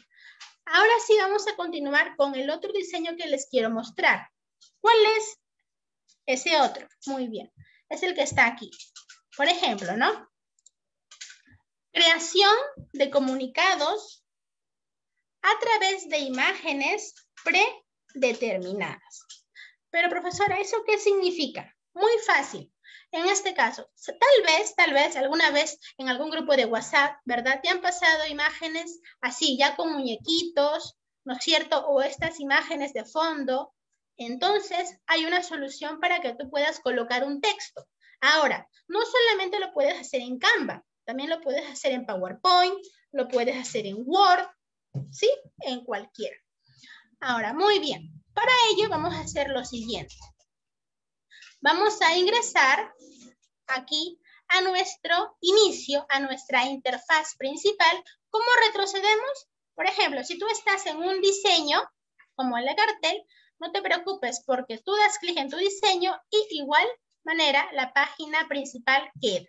Ahora sí vamos a continuar con el otro diseño que les quiero mostrar. ¿Cuál es ese otro? Muy bien. Es el que está aquí. Por ejemplo, ¿no? Creación de comunicados a través de imágenes predeterminadas. Pero profesora, ¿eso qué significa? Muy fácil. En este caso, tal vez, tal vez, alguna vez en algún grupo de WhatsApp, ¿verdad? Te han pasado imágenes así, ya con muñequitos, ¿no es cierto? O estas imágenes de fondo, entonces, hay una solución para que tú puedas colocar un texto. Ahora, no solamente lo puedes hacer en Canva, también lo puedes hacer en PowerPoint, lo puedes hacer en Word, ¿sí? En cualquiera. Ahora, muy bien. Para ello vamos a hacer lo siguiente. Vamos a ingresar aquí a nuestro inicio, a nuestra interfaz principal. ¿Cómo retrocedemos? Por ejemplo, si tú estás en un diseño, como el de cartel, no te preocupes porque tú das clic en tu diseño y igual manera la página principal queda.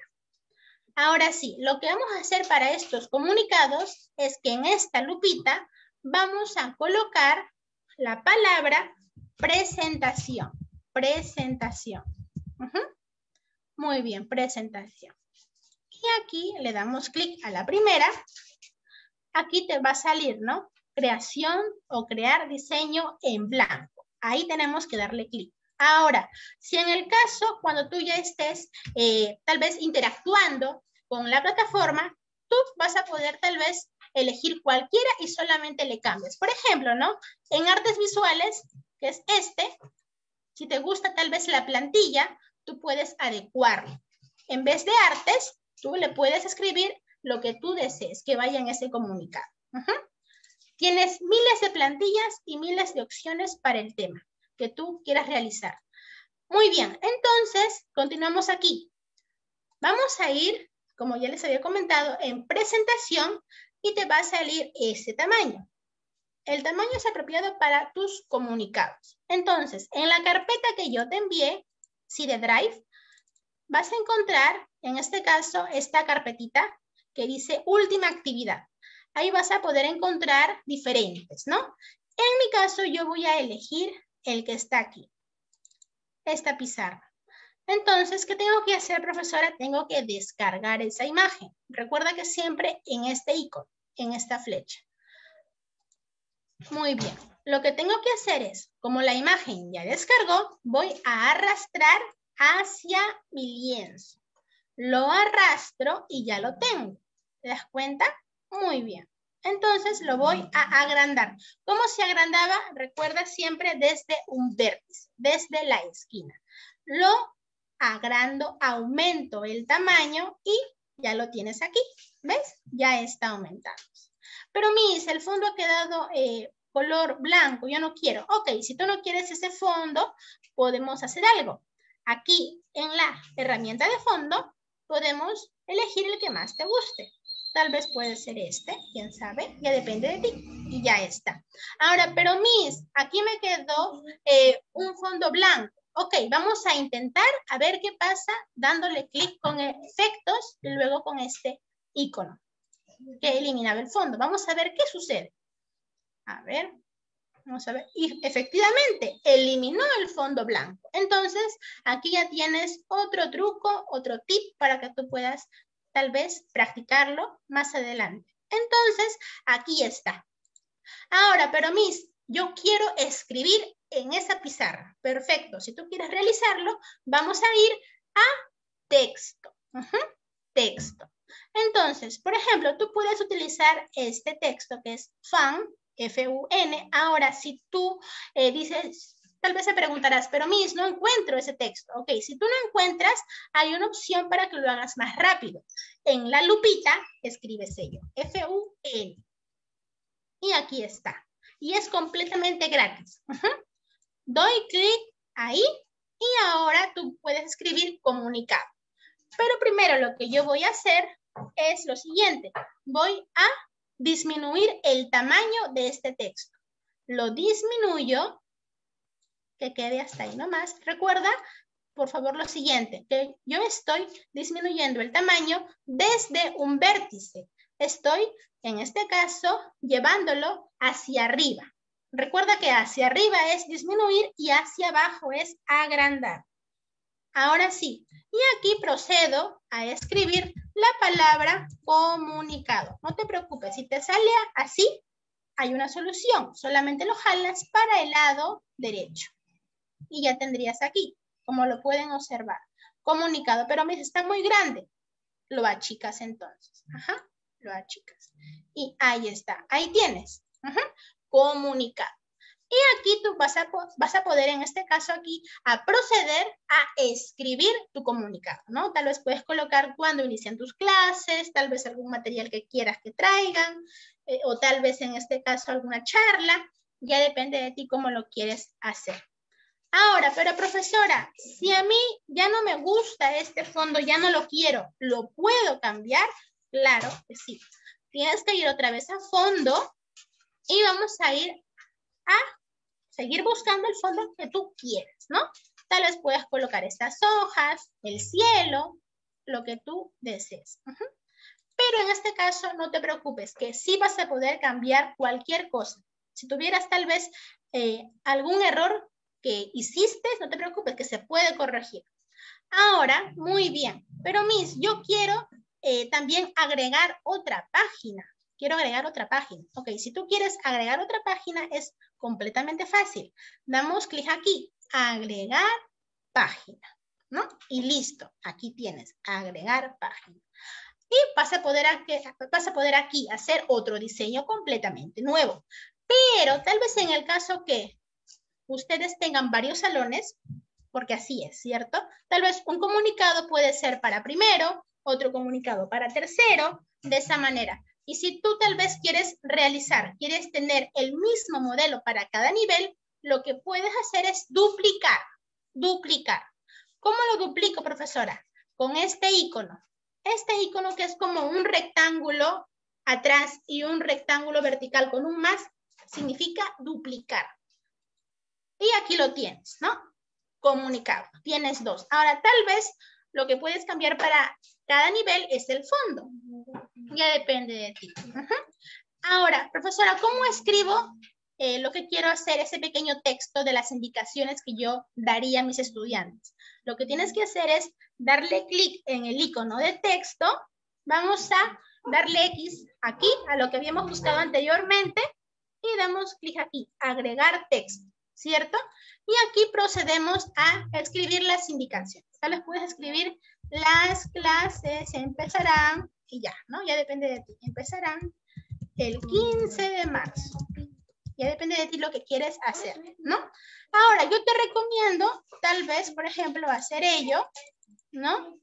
Ahora sí, lo que vamos a hacer para estos comunicados es que en esta lupita vamos a colocar la palabra presentación. Presentación. Muy bien, presentación. Y aquí le damos clic a la primera. Aquí te va a salir, ¿no? Creación o crear diseño en blanco. Ahí tenemos que darle clic. Ahora, si en el caso, cuando tú ya estés eh, tal vez interactuando con la plataforma, tú vas a poder tal vez elegir cualquiera y solamente le cambias. Por ejemplo, ¿no? En artes visuales, que es este, si te gusta tal vez la plantilla, tú puedes adecuarlo. En vez de artes, tú le puedes escribir lo que tú desees que vaya en ese comunicado. Tienes miles de plantillas y miles de opciones para el tema que tú quieras realizar. Muy bien, entonces continuamos aquí. Vamos a ir, como ya les había comentado, en presentación y te va a salir ese tamaño. El tamaño es apropiado para tus comunicados. Entonces, en la carpeta que yo te envié, si de Drive, vas a encontrar, en este caso, esta carpetita que dice última actividad. Ahí vas a poder encontrar diferentes, ¿no? En mi caso, yo voy a elegir el que está aquí, esta pizarra. Entonces, ¿qué tengo que hacer, profesora? Tengo que descargar esa imagen. Recuerda que siempre en este icono, en esta flecha. Muy bien. Lo que tengo que hacer es, como la imagen ya descargó, voy a arrastrar hacia mi lienzo. Lo arrastro y ya lo tengo. ¿Te das cuenta? Muy bien. Entonces lo voy a agrandar. ¿Cómo se agrandaba? Recuerda siempre desde un vértice, desde la esquina. Lo agrando, aumento el tamaño y ya lo tienes aquí. ¿Ves? Ya está aumentando. Pero mis, el fondo ha quedado eh, color blanco, yo no quiero. Ok, si tú no quieres ese fondo, podemos hacer algo. Aquí en la herramienta de fondo podemos elegir el que más te guste. Tal vez puede ser este, quién sabe, ya depende de ti. Y ya está. Ahora, pero Miss, aquí me quedó eh, un fondo blanco. Ok, vamos a intentar a ver qué pasa dándole clic con efectos y luego con este icono que eliminaba el fondo. Vamos a ver qué sucede. A ver, vamos a ver. Y efectivamente, eliminó el fondo blanco. Entonces, aquí ya tienes otro truco, otro tip para que tú puedas tal vez practicarlo más adelante. Entonces, aquí está. Ahora, pero Miss, yo quiero escribir en esa pizarra. Perfecto. Si tú quieres realizarlo, vamos a ir a texto. Texto. Entonces, por ejemplo, tú puedes utilizar este texto que es FUN, F-U-N. Ahora, si tú eh, dices, Tal vez te preguntarás, pero Miss, no encuentro ese texto. Ok, si tú no encuentras, hay una opción para que lo hagas más rápido. En la lupita, escribes ello, F-U-N. Y aquí está. Y es completamente gratis. Doy clic ahí y ahora tú puedes escribir comunicado. Pero primero lo que yo voy a hacer es lo siguiente. Voy a disminuir el tamaño de este texto. Lo disminuyo que quede hasta ahí nomás. Recuerda, por favor, lo siguiente, que yo estoy disminuyendo el tamaño desde un vértice. Estoy, en este caso, llevándolo hacia arriba. Recuerda que hacia arriba es disminuir y hacia abajo es agrandar. Ahora sí, y aquí procedo a escribir la palabra comunicado. No te preocupes, si te sale así, hay una solución. Solamente lo jalas para el lado derecho y ya tendrías aquí, como lo pueden observar, comunicado, pero me está muy grande. Lo achicas entonces, ajá, lo achicas. Y ahí está, ahí tienes, comunicado. Y aquí tú vas a, vas a poder, en este caso aquí, a proceder a escribir tu comunicado, ¿no? Tal vez puedes colocar cuando inician tus clases, tal vez algún material que quieras que traigan, eh, o tal vez en este caso alguna charla, ya depende de ti cómo lo quieres hacer. Ahora, pero profesora, si a mí ya no me gusta este fondo, ya no lo quiero, ¿lo puedo cambiar? Claro que sí. Tienes que ir otra vez a fondo y vamos a ir a seguir buscando el fondo que tú quieres, ¿no? Tal vez puedas colocar estas hojas, el cielo, lo que tú desees. Pero en este caso no te preocupes, que sí vas a poder cambiar cualquier cosa. Si tuvieras tal vez eh, algún error, que hiciste, no te preocupes, que se puede corregir. Ahora, muy bien, pero Miss, yo quiero eh, también agregar otra página. Quiero agregar otra página. Ok, si tú quieres agregar otra página, es completamente fácil. Damos clic aquí, agregar página, ¿no? Y listo, aquí tienes, agregar página. Y vas vas a poder aquí hacer otro diseño completamente nuevo. Pero tal vez en el caso que ustedes tengan varios salones, porque así es, ¿cierto? Tal vez un comunicado puede ser para primero, otro comunicado para tercero, de esa manera. Y si tú tal vez quieres realizar, quieres tener el mismo modelo para cada nivel, lo que puedes hacer es duplicar, duplicar. ¿Cómo lo duplico, profesora? Con este icono. Este icono que es como un rectángulo atrás y un rectángulo vertical con un más, significa duplicar. Y aquí lo tienes, ¿no? Comunicado. Tienes dos. Ahora, tal vez lo que puedes cambiar para cada nivel es el fondo. Ya depende de ti. Ahora, profesora, ¿cómo escribo eh, lo que quiero hacer, ese pequeño texto de las indicaciones que yo daría a mis estudiantes? Lo que tienes que hacer es darle clic en el icono de texto. Vamos a darle X aquí a lo que habíamos buscado anteriormente y damos clic aquí, agregar texto, ¿cierto? Y aquí procedemos a escribir las indicaciones. Ya les puedes escribir las clases empezarán y ya, ¿no? Ya depende de ti. Empezarán el 15 de marzo. Ya depende de ti lo que quieres hacer, ¿no? Ahora, yo te recomiendo, tal vez, por ejemplo, hacer ello, ¿no?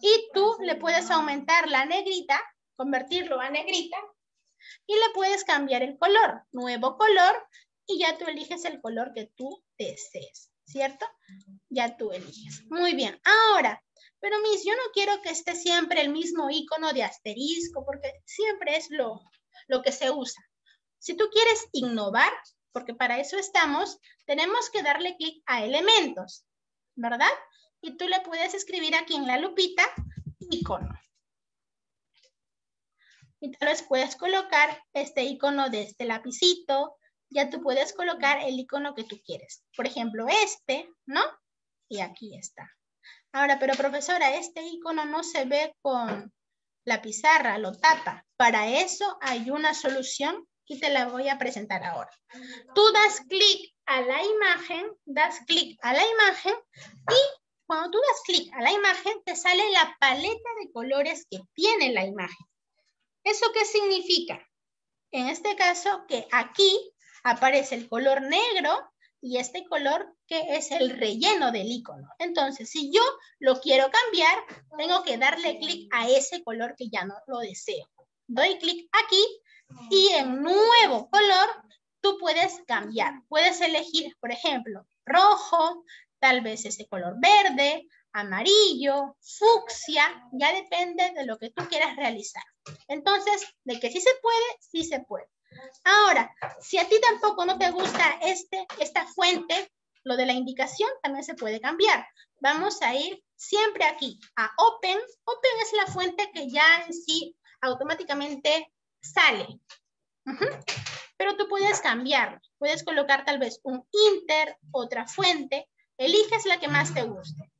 Y tú le puedes aumentar la negrita, convertirlo a negrita, y le puedes cambiar el color, nuevo color, y ya tú eliges el color que tú desees, ¿cierto? Ya tú eliges. Muy bien. Ahora, pero Miss, yo no quiero que esté siempre el mismo icono de asterisco, porque siempre es lo, lo que se usa. Si tú quieres innovar, porque para eso estamos, tenemos que darle clic a elementos, ¿verdad? Y tú le puedes escribir aquí en la lupita, icono. Y tal vez puedes colocar este icono de este lapicito, ya tú puedes colocar el icono que tú quieres. Por ejemplo, este, ¿no? Y aquí está. Ahora, pero profesora, este icono no se ve con la pizarra, lo tapa. Para eso hay una solución y te la voy a presentar ahora. Tú das clic a la imagen, das clic a la imagen y cuando tú das clic a la imagen te sale la paleta de colores que tiene la imagen. ¿Eso qué significa? En este caso que aquí aparece el color negro y este color que es el relleno del icono. Entonces, si yo lo quiero cambiar, tengo que darle clic a ese color que ya no lo deseo. Doy clic aquí y en nuevo color tú puedes cambiar. Puedes elegir, por ejemplo, rojo, tal vez ese color verde, amarillo, fucsia, ya depende de lo que tú quieras realizar. Entonces, de que sí se puede, sí se puede. Ahora, si a ti tampoco no te gusta este, esta fuente, lo de la indicación también se puede cambiar. Vamos a ir siempre aquí a Open. Open es la fuente que ya en sí automáticamente sale. Pero tú puedes cambiar. Puedes colocar tal vez un Inter, otra fuente. Eliges la que más te guste.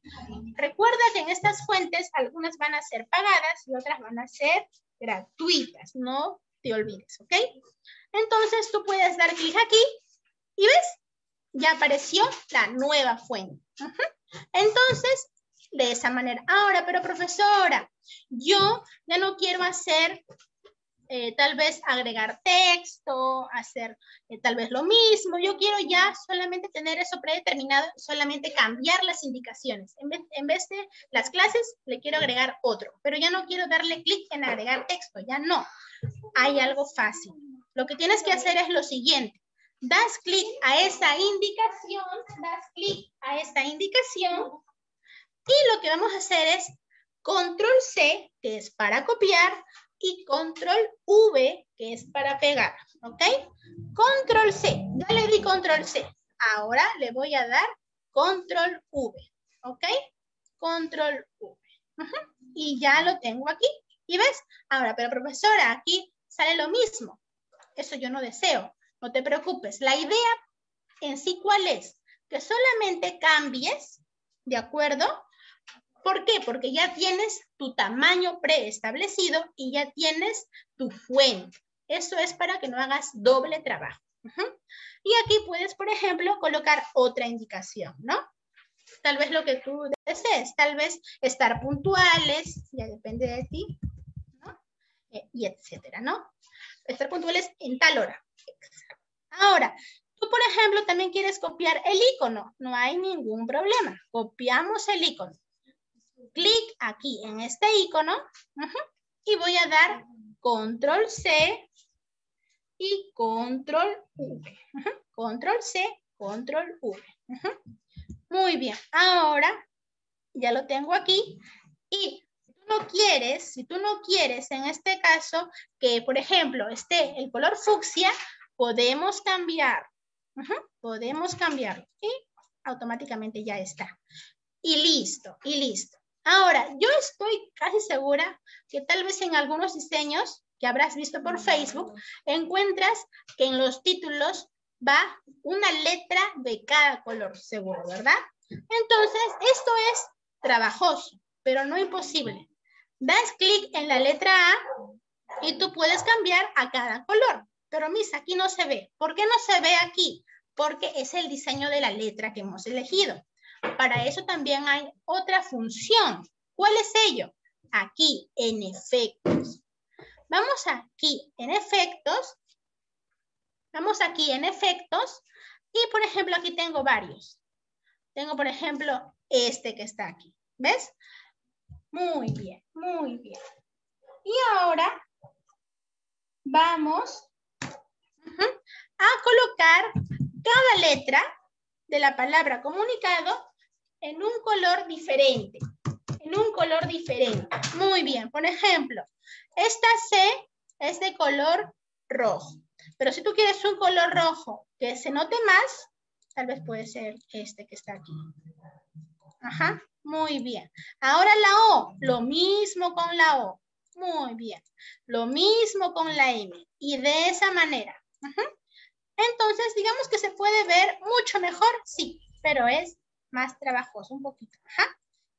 Recuerda que en estas fuentes algunas van a ser pagadas y otras van a ser gratuitas. No te olvides, ¿ok? Entonces tú puedes dar clic aquí y ves, ya apareció la nueva fuente. Entonces, de esa manera. Ahora, pero profesora, yo ya no quiero hacer eh, tal vez agregar texto, hacer eh, tal vez lo mismo. Yo quiero ya solamente tener eso predeterminado, solamente cambiar las indicaciones. En vez, en vez de las clases, le quiero agregar otro, pero ya no quiero darle clic en agregar texto, ya no. Hay algo fácil. Lo que tienes que hacer es lo siguiente. Das clic a esa indicación, das clic a esta indicación y lo que vamos a hacer es control C, que es para copiar, y control V, que es para pegar, ¿ok? Control C, ya le di control C. Ahora le voy a dar control V, ¿ok? Control V. Y ya lo tengo aquí. ¿Y ves? Ahora, pero profesora, aquí sale lo mismo. Eso yo no deseo. No te preocupes. La idea en sí, ¿cuál es? Que solamente cambies, ¿de acuerdo? ¿Por qué? Porque ya tienes tu tamaño preestablecido y ya tienes tu fuente. Eso es para que no hagas doble trabajo. Y aquí puedes, por ejemplo, colocar otra indicación, ¿no? Tal vez lo que tú desees, tal vez estar puntuales, ya depende de ti, ¿no? Eh, y etcétera, ¿no? Estar puntuales en tal hora. Ahora, Tú, por ejemplo, también quieres copiar el icono. No hay ningún problema. Copiamos el icono. Clic aquí en este icono y voy a dar control C y control V. Control C, control V. Muy bien. Ahora ya lo tengo aquí y no quieres, si tú no quieres en este caso que, por ejemplo, esté el color fucsia, podemos cambiar Podemos cambiarlo y automáticamente ya está. Y listo, y listo. Ahora, yo estoy casi segura que tal vez en algunos diseños que habrás visto por Facebook, encuentras que en los títulos va una letra de cada color, seguro, ¿verdad? Entonces, esto es trabajoso, pero no imposible. Das clic en la letra A y tú puedes cambiar a cada color. Pero mis, aquí no se ve. ¿Por qué no se ve aquí? Porque es el diseño de la letra que hemos elegido. Para eso también hay otra función. ¿Cuál es ello? Aquí, en efectos. Vamos aquí, en efectos. Vamos aquí, en efectos. Y, por ejemplo, aquí tengo varios. Tengo, por ejemplo, este que está aquí. ¿Ves? Muy bien, muy bien. Y ahora vamos a colocar cada letra de la palabra comunicado en un color diferente. En un color diferente. Muy bien. Por ejemplo, esta C es de color rojo. Pero si tú quieres un color rojo que se note más, tal vez puede ser este que está aquí. Ajá. Muy bien. Ahora la O. Lo mismo con la O. Muy bien. Lo mismo con la M. Y de esa manera. Entonces, digamos que se puede ver mucho mejor, sí, pero es más trabajoso un poquito.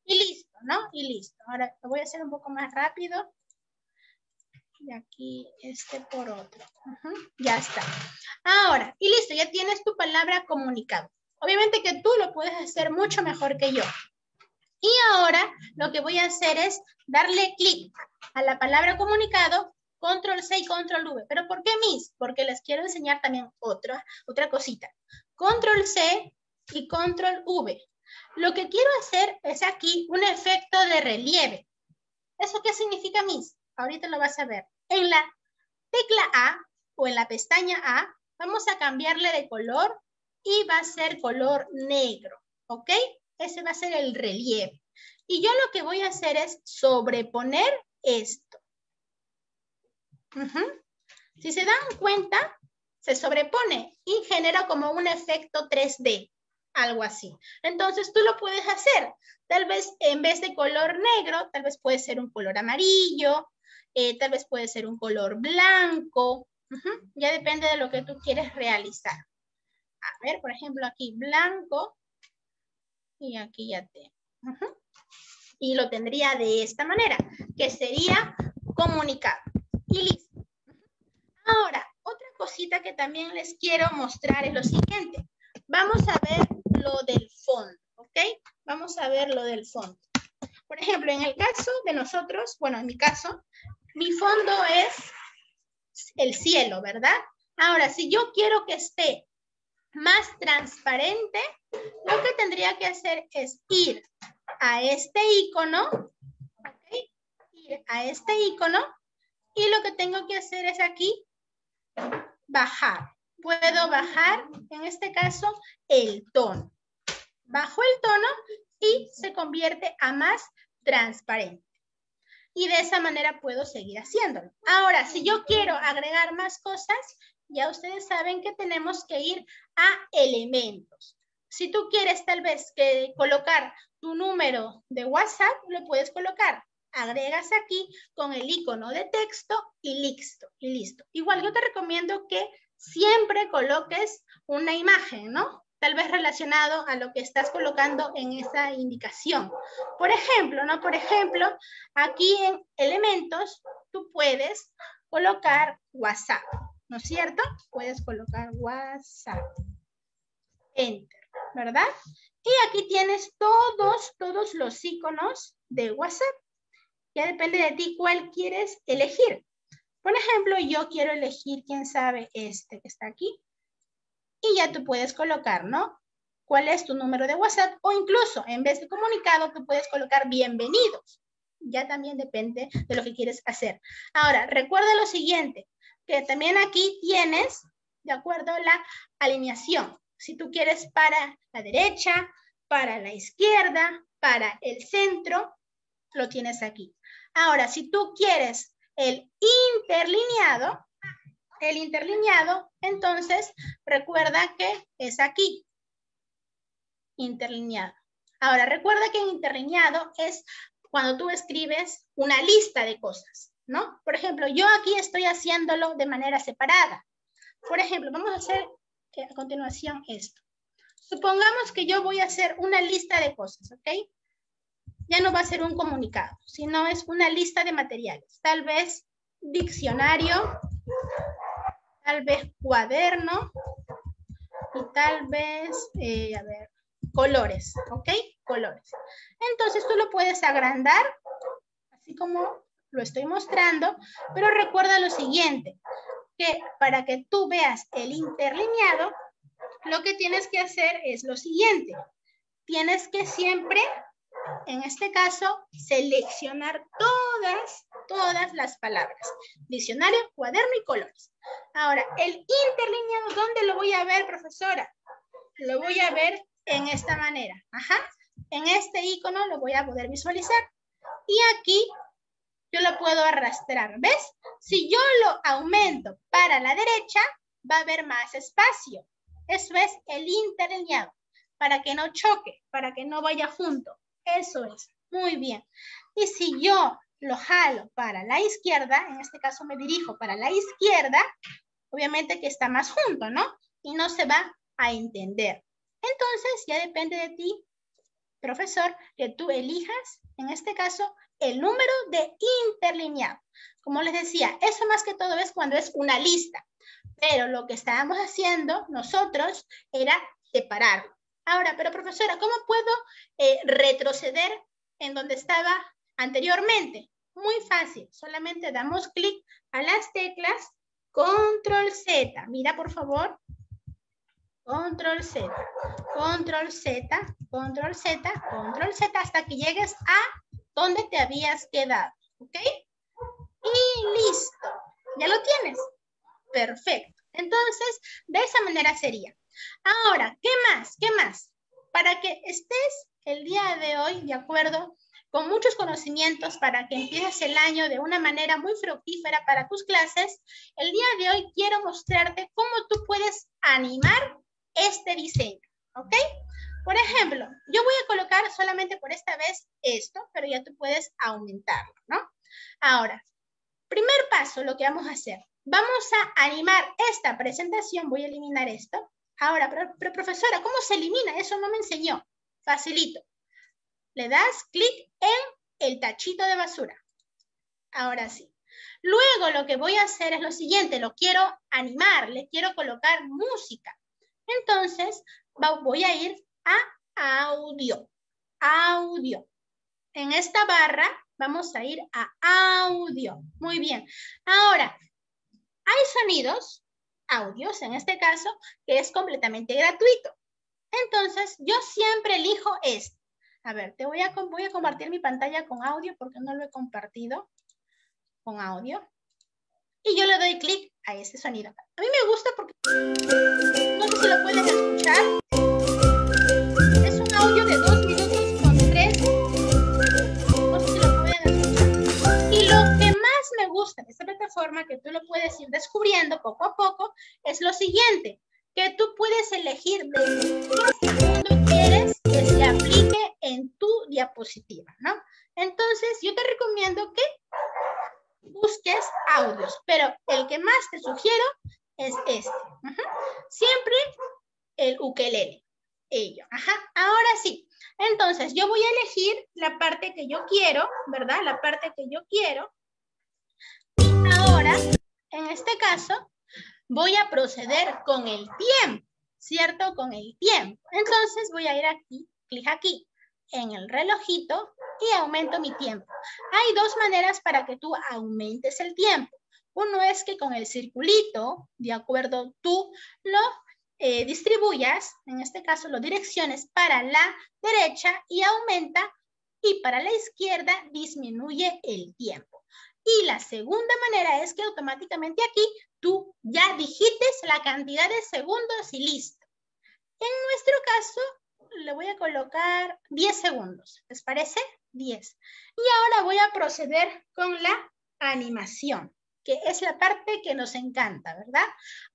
Y listo, ¿no? Y listo. Ahora lo voy a hacer un poco más rápido. Y aquí este por otro. Ya está. Ahora, y listo, ya tienes tu palabra comunicado. Obviamente que tú lo puedes hacer mucho mejor que yo. Y ahora lo que voy a hacer es darle clic a la palabra comunicado control C y control V. ¿Pero por qué mis? Porque les quiero enseñar también otra, otra cosita. Control C y control V. Lo que quiero hacer es aquí un efecto de relieve. ¿Eso qué significa mis? Ahorita lo vas a ver. En la tecla A o en la pestaña A vamos a cambiarle de color y va a ser color negro. ¿Ok? Ese va a ser el relieve. Y yo lo que voy a hacer es sobreponer esto. Si se dan cuenta, se sobrepone y genera como un efecto 3D, algo así. Entonces tú lo puedes hacer. Tal vez en vez de color negro, tal vez puede ser un color amarillo, eh, tal vez puede ser un color blanco. Ya depende de lo que tú quieres realizar. A ver, por ejemplo, aquí blanco y aquí ya te. Y lo tendría de esta manera, que sería comunicado. Y listo. Ahora, otra cosita que también les quiero mostrar es lo siguiente. Vamos a ver lo del fondo, ¿ok? Vamos a ver lo del fondo. Por ejemplo, en el caso de nosotros, bueno, en mi caso, mi fondo es el cielo, ¿verdad? Ahora, si yo quiero que esté más transparente, lo que tendría que hacer es ir a este icono. Ir a este icono y lo que tengo que hacer es aquí bajar. Puedo bajar, en este caso, el tono. Bajo el tono y se convierte a más transparente. Y de esa manera puedo seguir haciéndolo. Ahora, si yo quiero agregar más cosas, ya ustedes saben que tenemos que ir a elementos. Si tú quieres tal vez que colocar tu número de WhatsApp, lo puedes colocar agregas aquí con el icono de texto y listo, y listo. Igual yo te recomiendo que siempre coloques una imagen, ¿no? Tal vez relacionado a lo que estás colocando en esa indicación. Por ejemplo, ¿no? Por ejemplo, aquí en elementos tú puedes colocar WhatsApp, ¿no es cierto? Puedes colocar WhatsApp. Enter, ¿verdad? Y aquí tienes todos, todos los iconos de WhatsApp. Ya depende de ti cuál quieres elegir. Por ejemplo, yo quiero elegir, quién sabe, este que está aquí. y ya tú puedes colocar, ¿no? ¿Cuál es tu número de WhatsApp? O incluso, en vez de comunicado, tú puedes colocar bienvenidos. Ya también depende de lo que quieres hacer. Ahora, recuerda lo siguiente, que también aquí tienes, de acuerdo, la alineación. Si tú quieres para la derecha, para la izquierda, para el centro, lo tienes aquí. Ahora, si tú quieres el interlineado, el interlineado, entonces recuerda que es aquí, interlineado. Ahora, recuerda que interlineado es cuando tú escribes una lista de cosas, ¿no? Por ejemplo, yo aquí estoy haciéndolo de manera separada. Por ejemplo, vamos a hacer a continuación esto. Supongamos que yo voy a hacer una lista de cosas, ¿ok? Ya no va a ser un comunicado, sino es una lista de materiales. Tal vez diccionario, tal vez cuaderno y tal vez, eh, a ver, colores, ¿ok? Colores. Entonces tú lo puedes agrandar, así como lo estoy mostrando, pero recuerda lo siguiente, que para que tú veas el interlineado, lo que tienes que hacer es lo siguiente. Tienes que siempre, en este caso, seleccionar todas, todas las palabras. Diccionario, cuaderno y colores. Ahora, el interlineado, ¿dónde lo voy a ver, profesora? Lo voy a ver en esta manera. Ajá. En este icono lo voy a poder visualizar. Y aquí yo lo puedo arrastrar. ¿Ves? Si yo lo aumento para la derecha, va a haber más espacio. Eso es el interlineado, para que no choque, para que no vaya junto. Eso es. Muy bien. Y si yo lo jalo para la izquierda, en este caso me dirijo para la izquierda, obviamente que está más junto, ¿no? Y no se va a entender. Entonces, ya depende de ti, profesor, que tú elijas, en este caso, el número de interlineado. Como les decía, eso más que todo es cuando es una lista, pero lo que estábamos haciendo nosotros era separarlo. Ahora, pero profesora, ¿cómo puedo eh, retroceder en donde estaba anteriormente? Muy fácil, solamente damos clic a las teclas Control Z. Mira, por favor, Control Z, Control Z, Control Z, Control Z, hasta que llegues a donde te habías quedado, ¿ok? Y listo, ya lo tienes. Perfecto. Entonces, de esa manera sería. Ahora, ¿qué más? ¿Qué más? Para que estés el día de hoy, de acuerdo, con muchos conocimientos para que empieces el año de una manera muy fructífera para tus clases, el día de hoy quiero mostrarte cómo tú puedes animar este diseño, ¿ok? Por ejemplo, yo voy a colocar solamente por esta vez esto, pero ya tú puedes aumentarlo, ¿no? Ahora, primer paso, lo que vamos a hacer. Vamos a animar esta presentación. Voy a eliminar esto. Ahora, pero, profesora, ¿cómo se elimina? Eso no me enseñó. Facilito. Le das clic en el tachito de basura. Ahora sí. Luego lo que voy a hacer es lo siguiente. Lo quiero animar, le quiero colocar música. Entonces, voy a ir a audio. Audio. En esta barra vamos a ir a audio. Muy bien. Ahora, hay sonidos, audios en este caso, que es completamente gratuito. Entonces, yo siempre elijo este. A ver, te voy a, voy a compartir mi pantalla con audio porque no lo he compartido con audio. Y yo le doy clic a este sonido. A mí me gusta porque no sé si lo pueden escuchar. Gusta de esta plataforma, que tú lo puedes ir descubriendo poco a poco, es lo siguiente, que tú puedes elegir de segundo quieres que se aplique en tu diapositiva, ¿no? Entonces, yo te recomiendo que busques audios, pero el que más te sugiero es este. Siempre el ukelele, ello. Ajá. Ahora sí, entonces yo voy a elegir la parte que yo quiero, ¿verdad? La parte que yo quiero en este caso, voy a proceder con el tiempo, ¿cierto? Con el tiempo. Entonces voy a ir aquí, clic aquí, en el relojito y aumento mi tiempo. Hay dos maneras para que tú aumentes el tiempo. Uno es que con el circulito, de acuerdo, tú lo eh, distribuyas, en este caso, las direcciones para la derecha y aumenta y para la izquierda disminuye el tiempo. Y la segunda manera es que automáticamente aquí tú ya digites la cantidad de segundos y listo. En nuestro caso, le voy a colocar 10 segundos. ¿Les parece? 10. Y ahora voy a proceder con la animación, que es la parte que nos encanta, ¿verdad?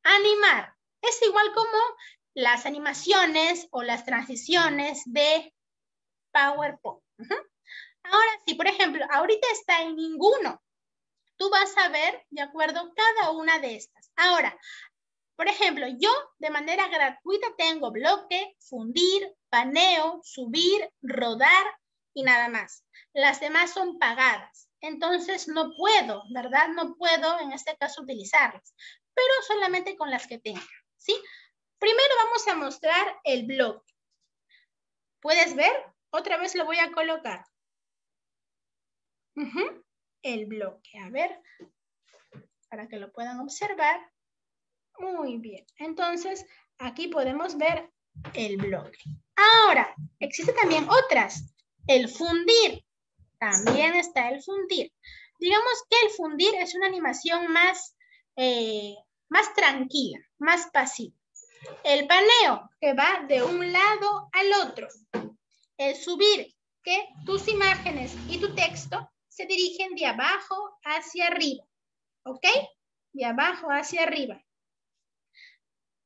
Animar. Es igual como las animaciones o las transiciones de PowerPoint. Ahora, si por ejemplo, ahorita está en ninguno, tú vas a ver, ¿de acuerdo? Cada una de estas. Ahora, por ejemplo, yo de manera gratuita tengo bloque, fundir, paneo, subir, rodar y nada más. Las demás son pagadas. Entonces no puedo, ¿verdad? No puedo en este caso utilizarlas, pero solamente con las que tenga, ¿sí? Primero vamos a mostrar el bloque. ¿Puedes ver? Otra vez lo voy a colocar. El bloque. A ver, para que lo puedan observar. Muy bien. Entonces, aquí podemos ver el bloque. Ahora, existe también otras. El fundir. También está el fundir. Digamos que el fundir es una animación más, eh, más tranquila, más pasiva. El paneo, que va de un lado al otro. El subir, que tus imágenes y tu texto se dirigen de abajo hacia arriba. ¿Ok? De abajo hacia arriba.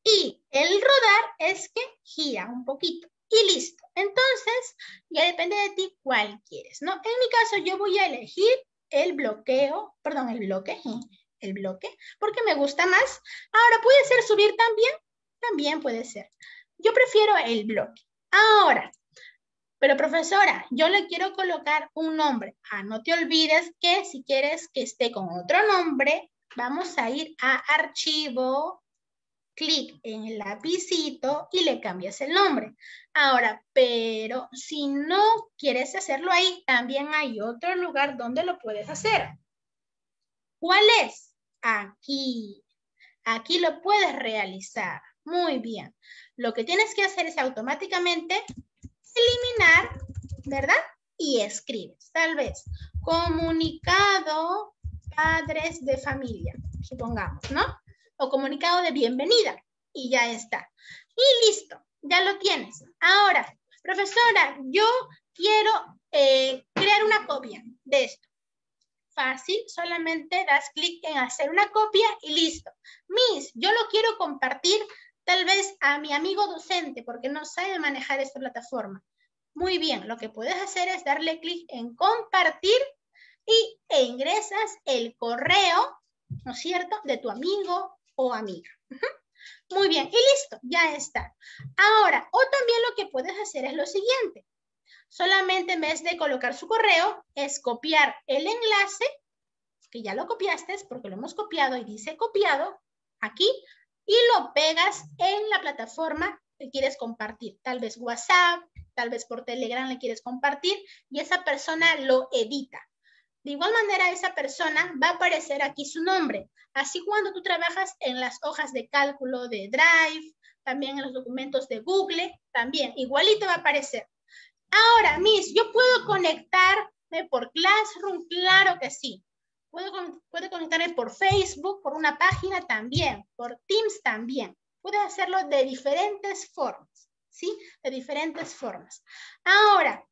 Y el rodar es que gira un poquito. Y listo. Entonces, ya depende de ti cuál quieres, ¿no? En mi caso, yo voy a elegir el bloqueo, perdón, el bloque, el bloque, porque me gusta más. Ahora, ¿puede ser subir también? También puede ser. Yo prefiero el bloque. Ahora, pero profesora, yo le quiero colocar un nombre. Ah, no te olvides que si quieres que esté con otro nombre, vamos a ir a archivo, clic en el lapicito y le cambias el nombre. Ahora, pero si no quieres hacerlo ahí, también hay otro lugar donde lo puedes hacer. ¿Cuál es? Aquí. Aquí lo puedes realizar. Muy bien. Lo que tienes que hacer es automáticamente eliminar, ¿verdad? Y escribes. Tal vez comunicado padres de familia, supongamos, ¿no? o comunicado de bienvenida y ya está. Y listo, ya lo tienes. Ahora, profesora, yo quiero eh, crear una copia de esto. Fácil, solamente das clic en hacer una copia y listo. Miss, yo lo quiero compartir tal vez a mi amigo docente porque no sabe manejar esta plataforma. Muy bien, lo que puedes hacer es darle clic en compartir y ingresas el correo, ¿no es cierto?, de tu amigo o amiga. Muy bien, y listo, ya está. Ahora, o también lo que puedes hacer es lo siguiente. Solamente en vez de colocar su correo, es copiar el enlace, que ya lo copiaste porque lo hemos copiado y dice copiado aquí, y lo pegas en la plataforma que quieres compartir. Tal vez WhatsApp, tal vez por Telegram le quieres compartir y esa persona lo edita. De igual manera, esa persona va a aparecer aquí su nombre. Así cuando tú trabajas en las hojas de cálculo de Drive, también en los documentos de Google, también igualito va a aparecer. Ahora, Miss, ¿yo puedo conectarme por Classroom? Claro que sí. Puedo, puede conectarme por Facebook, por una página también, por Teams también. Puede hacerlo de diferentes formas, ¿sí? De diferentes formas. Ahora,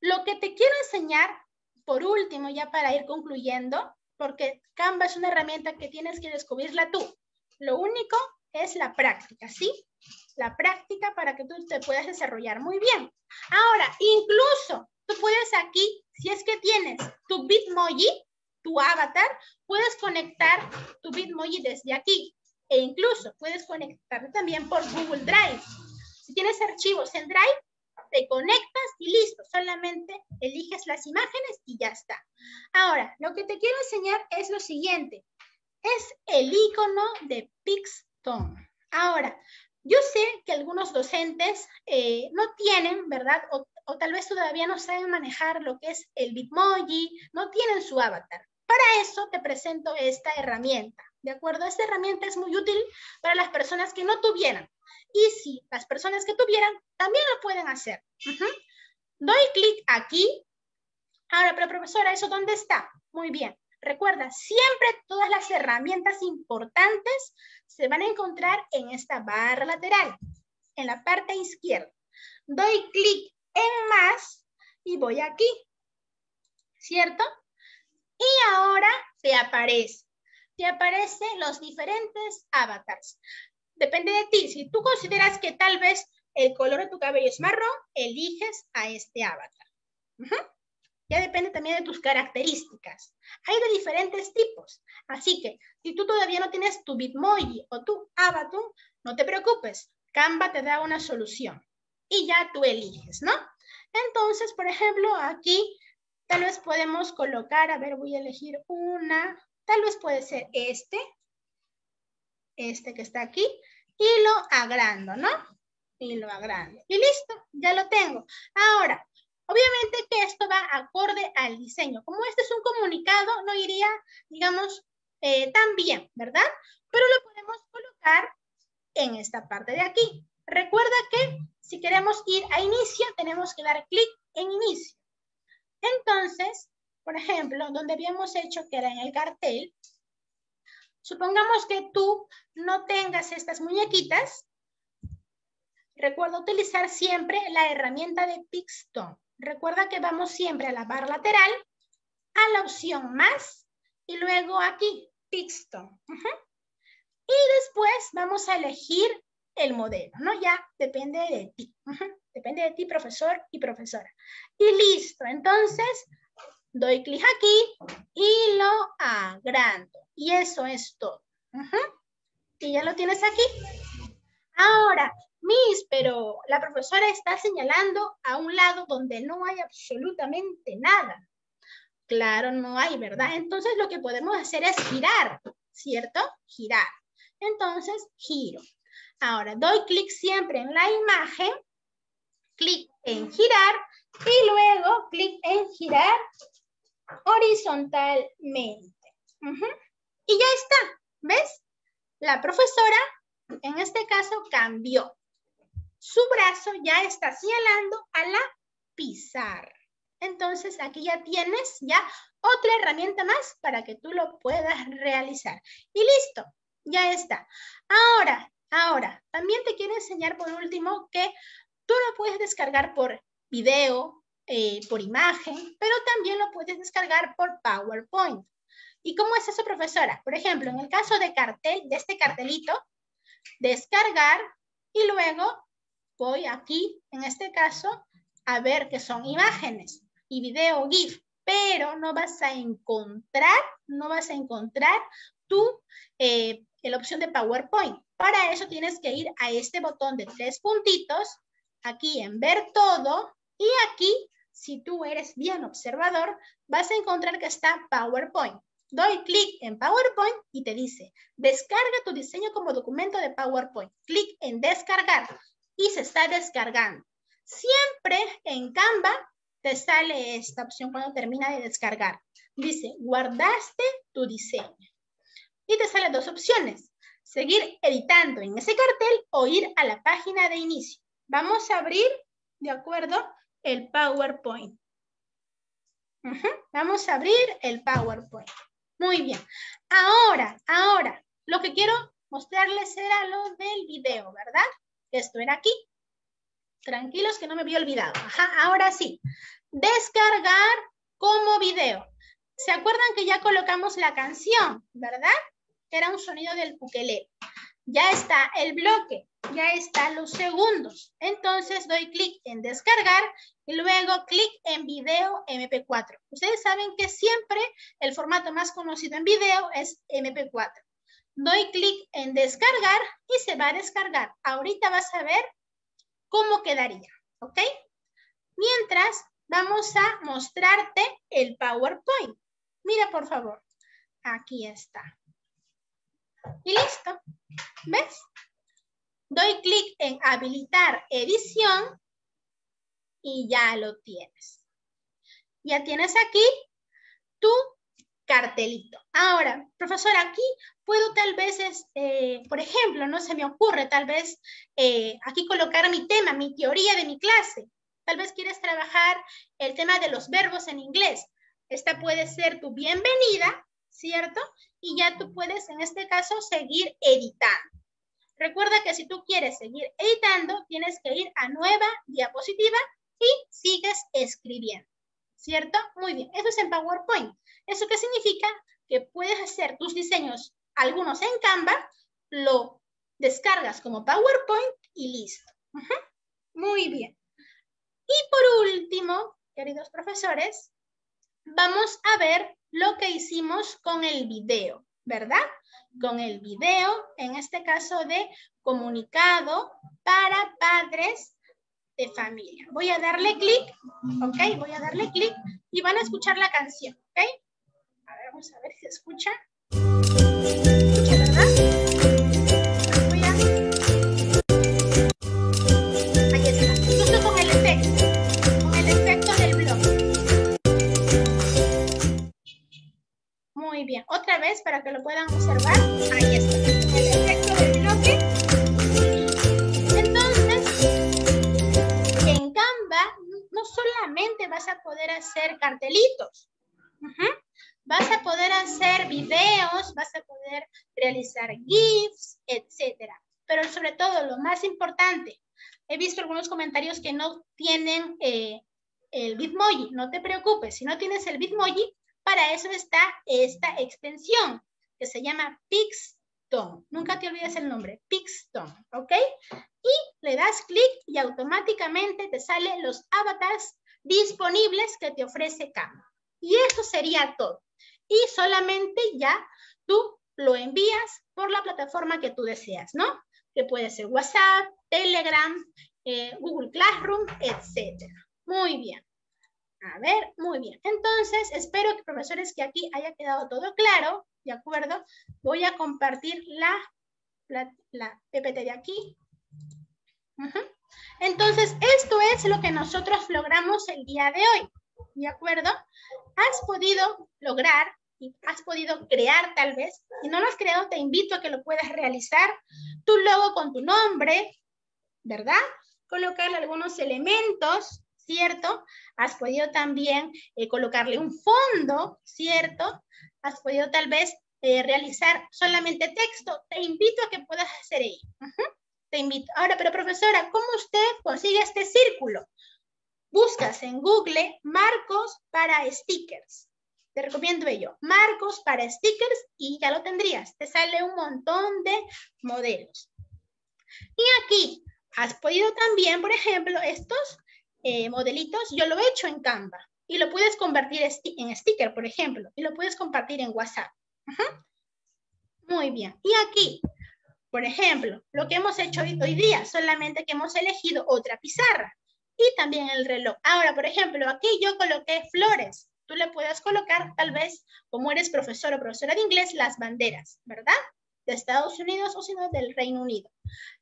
lo que te quiero enseñar por último, ya para ir concluyendo, porque Canva es una herramienta que tienes que descubrirla tú. Lo único es la práctica, ¿sí? La práctica para que tú te puedas desarrollar muy bien. Ahora, incluso tú puedes aquí, si es que tienes tu Bitmoji, tu avatar, puedes conectar tu Bitmoji desde aquí. E incluso puedes conectar también por Google Drive. Si tienes archivos en Drive, te conectas y listo, solamente eliges las imágenes y ya está. Ahora, lo que te quiero enseñar es lo siguiente, es el icono de Pixton. Ahora, yo sé que algunos docentes eh, no tienen, ¿verdad? O, o, tal vez todavía no saben manejar lo que es el Bitmoji, no tienen su avatar. Para eso te presento esta herramienta. ¿de acuerdo? Esta herramienta es muy útil para las personas que no tuvieran. Y si las personas que tuvieran, también lo pueden hacer. Doy clic aquí. Ahora, pero profesora, ¿eso dónde está? Muy bien. Recuerda, siempre todas las herramientas importantes se van a encontrar en esta barra lateral, en la parte izquierda. Doy clic en más y voy aquí, ¿cierto? Y ahora te aparece, te aparecen los diferentes avatars. Depende de ti. Si tú consideras que tal vez el color de tu cabello es marrón, eliges a este avatar. Ya depende también de tus características. Hay de diferentes tipos. Así que si tú todavía no tienes tu Bitmoji o tu avatar, no te preocupes. Canva te da una solución. Y ya tú eliges, ¿no? Entonces, por ejemplo, aquí tal vez podemos colocar, a ver, voy a elegir una, tal vez puede ser este, este que está aquí, y lo agrando, ¿no? Y lo agrando. Y listo, ya lo tengo. Ahora, obviamente que esto va acorde al diseño. Como este es un comunicado, no iría, digamos, eh, tan bien, ¿verdad? Pero lo podemos colocar en esta parte de aquí. Recuerda que si queremos ir a inicio, tenemos que dar clic en inicio. Entonces, por ejemplo, donde habíamos hecho que era en el cartel, supongamos que tú no tengas estas muñequitas. Recuerda utilizar siempre la herramienta de Pixton. Recuerda que vamos siempre a la barra lateral, a la opción más y luego aquí, Pixton. Y después vamos a elegir el modelo, ¿no? Ya depende de ti. Depende de ti, profesor y profesora. Y listo. Entonces, doy clic aquí y lo agrando. Y eso es todo. Y ya lo tienes aquí. Ahora, Miss, pero la profesora está señalando a un lado donde no hay absolutamente nada. Claro, no hay, ¿verdad? Entonces lo que podemos hacer es girar, ¿cierto? Girar. Entonces, giro. Ahora, doy clic siempre en la imagen, clic en girar y luego clic en girar horizontalmente. Y ya está, ¿ves? La profesora, en este caso, cambió. Su brazo ya está señalando a la pizarra. Entonces, aquí ya tienes ya otra herramienta más para que tú lo puedas realizar. Y listo, ya está. Ahora, ahora, también te quiero enseñar por último que tú lo puedes descargar por video, eh, por imagen, pero también lo puedes descargar por PowerPoint. ¿Y cómo es eso, profesora? Por ejemplo, en el caso de cartel, de este cartelito, descargar y luego voy aquí, en este caso, a ver que son imágenes y video GIF, pero no vas a encontrar, no vas a encontrar tu eh, la opción de PowerPoint. Para eso tienes que ir a este botón de tres puntitos, aquí en ver todo, y aquí, si tú eres bien observador, vas a encontrar que está PowerPoint. Doy clic en PowerPoint y te dice, descarga tu diseño como documento de PowerPoint. Clic en descargar y se está descargando. Siempre en Canva te sale esta opción cuando termina de descargar. Dice, guardaste tu diseño y te salen dos opciones. Seguir editando en ese cartel o ir a la página de inicio. Vamos a abrir, ¿de acuerdo? El PowerPoint. Vamos a abrir el PowerPoint. Muy bien. Ahora, ahora, lo que quiero mostrarles era lo del video, ¿verdad? Esto era aquí. Tranquilos que no me había olvidado. Ahora sí. Descargar como video. ¿Se acuerdan que ya colocamos la canción, verdad? era un sonido del ukelele. Ya está el bloque, ya están los segundos. Entonces doy clic en descargar y luego clic en video MP4. Ustedes saben que siempre el formato más conocido en video es MP4. Doy clic en descargar y se va a descargar. Ahorita vas a ver cómo quedaría, ¿ok? Mientras, vamos a mostrarte el PowerPoint. Mira, por favor. Aquí está. Y listo. ¿Ves? Doy clic en habilitar edición y ya lo tienes. Ya tienes aquí tu cartelito. Ahora, profesor, aquí puedo tal vez, este, por ejemplo, no se me ocurre tal vez eh, aquí colocar mi tema, mi teoría de mi clase. Tal vez quieres trabajar el tema de los verbos en inglés. Esta puede ser tu bienvenida, ¿cierto? Y ya tú puedes, en este caso, seguir editando. Recuerda que si tú quieres seguir editando, tienes que ir a nueva diapositiva y sigues escribiendo. ¿Cierto? Muy bien. Eso es en PowerPoint. ¿Eso qué significa? Que puedes hacer tus diseños, algunos en Canva, lo descargas como PowerPoint y listo. Muy bien. Y por último, queridos profesores, vamos a ver lo que hicimos con el video, ¿verdad? Con el video, en este caso de comunicado para padres de familia. Voy a darle clic, ¿ok? Voy a darle clic y van a escuchar la canción, ¿ok? A ver, vamos a ver si. ¿Escucha, Bien, otra vez para que lo puedan observar. Ahí está, el efecto del bloque. Entonces, en Canva no solamente vas a poder hacer cartelitos, vas a poder hacer videos, vas a poder realizar GIFs, etcétera. Pero sobre todo, lo más importante, he visto algunos comentarios que no tienen eh, el Bitmoji. No te preocupes, si no tienes el Bitmoji, para eso está esta extensión que se llama Pixton. Nunca te olvides el nombre, Pixton, ¿ok? Y le das clic y automáticamente te salen los avatars disponibles que te ofrece Canva. Y eso sería todo. Y solamente ya tú lo envías por la plataforma que tú deseas, ¿no? Que puede ser WhatsApp, Telegram, eh, Google Classroom, etc. Muy bien. A ver, muy bien. Entonces, espero que profesores que aquí haya quedado todo claro, ¿de acuerdo? Voy a compartir la, la, la PPT de aquí. Entonces, esto es lo que nosotros logramos el día de hoy, ¿de acuerdo? Has podido lograr y has podido crear tal vez. Si no lo has creado, te invito a que lo puedas realizar. Tu logo con tu nombre, ¿verdad? Colocarle algunos elementos, ¿cierto? Has podido también eh, colocarle un fondo, ¿cierto? Has podido tal vez eh, realizar solamente texto. Te invito a que puedas hacer ello. Te invito. Ahora, pero profesora, ¿cómo usted consigue este círculo? Buscas en Google marcos para stickers. Te recomiendo ello. Marcos para stickers y ya lo tendrías. Te sale un montón de modelos. Y aquí has podido también, por ejemplo, estos eh, modelitos, yo lo he hecho en Canva y lo puedes convertir en sticker, por ejemplo, y lo puedes compartir en WhatsApp. Ajá. Muy bien. Y aquí, por ejemplo, lo que hemos hecho hoy, día, solamente que hemos elegido otra pizarra y también el reloj. Ahora, por ejemplo, aquí yo coloqué flores. Tú le puedes colocar, tal vez, como eres profesor o profesora de inglés, las banderas, ¿verdad? De Estados Unidos o si no del Reino Unido.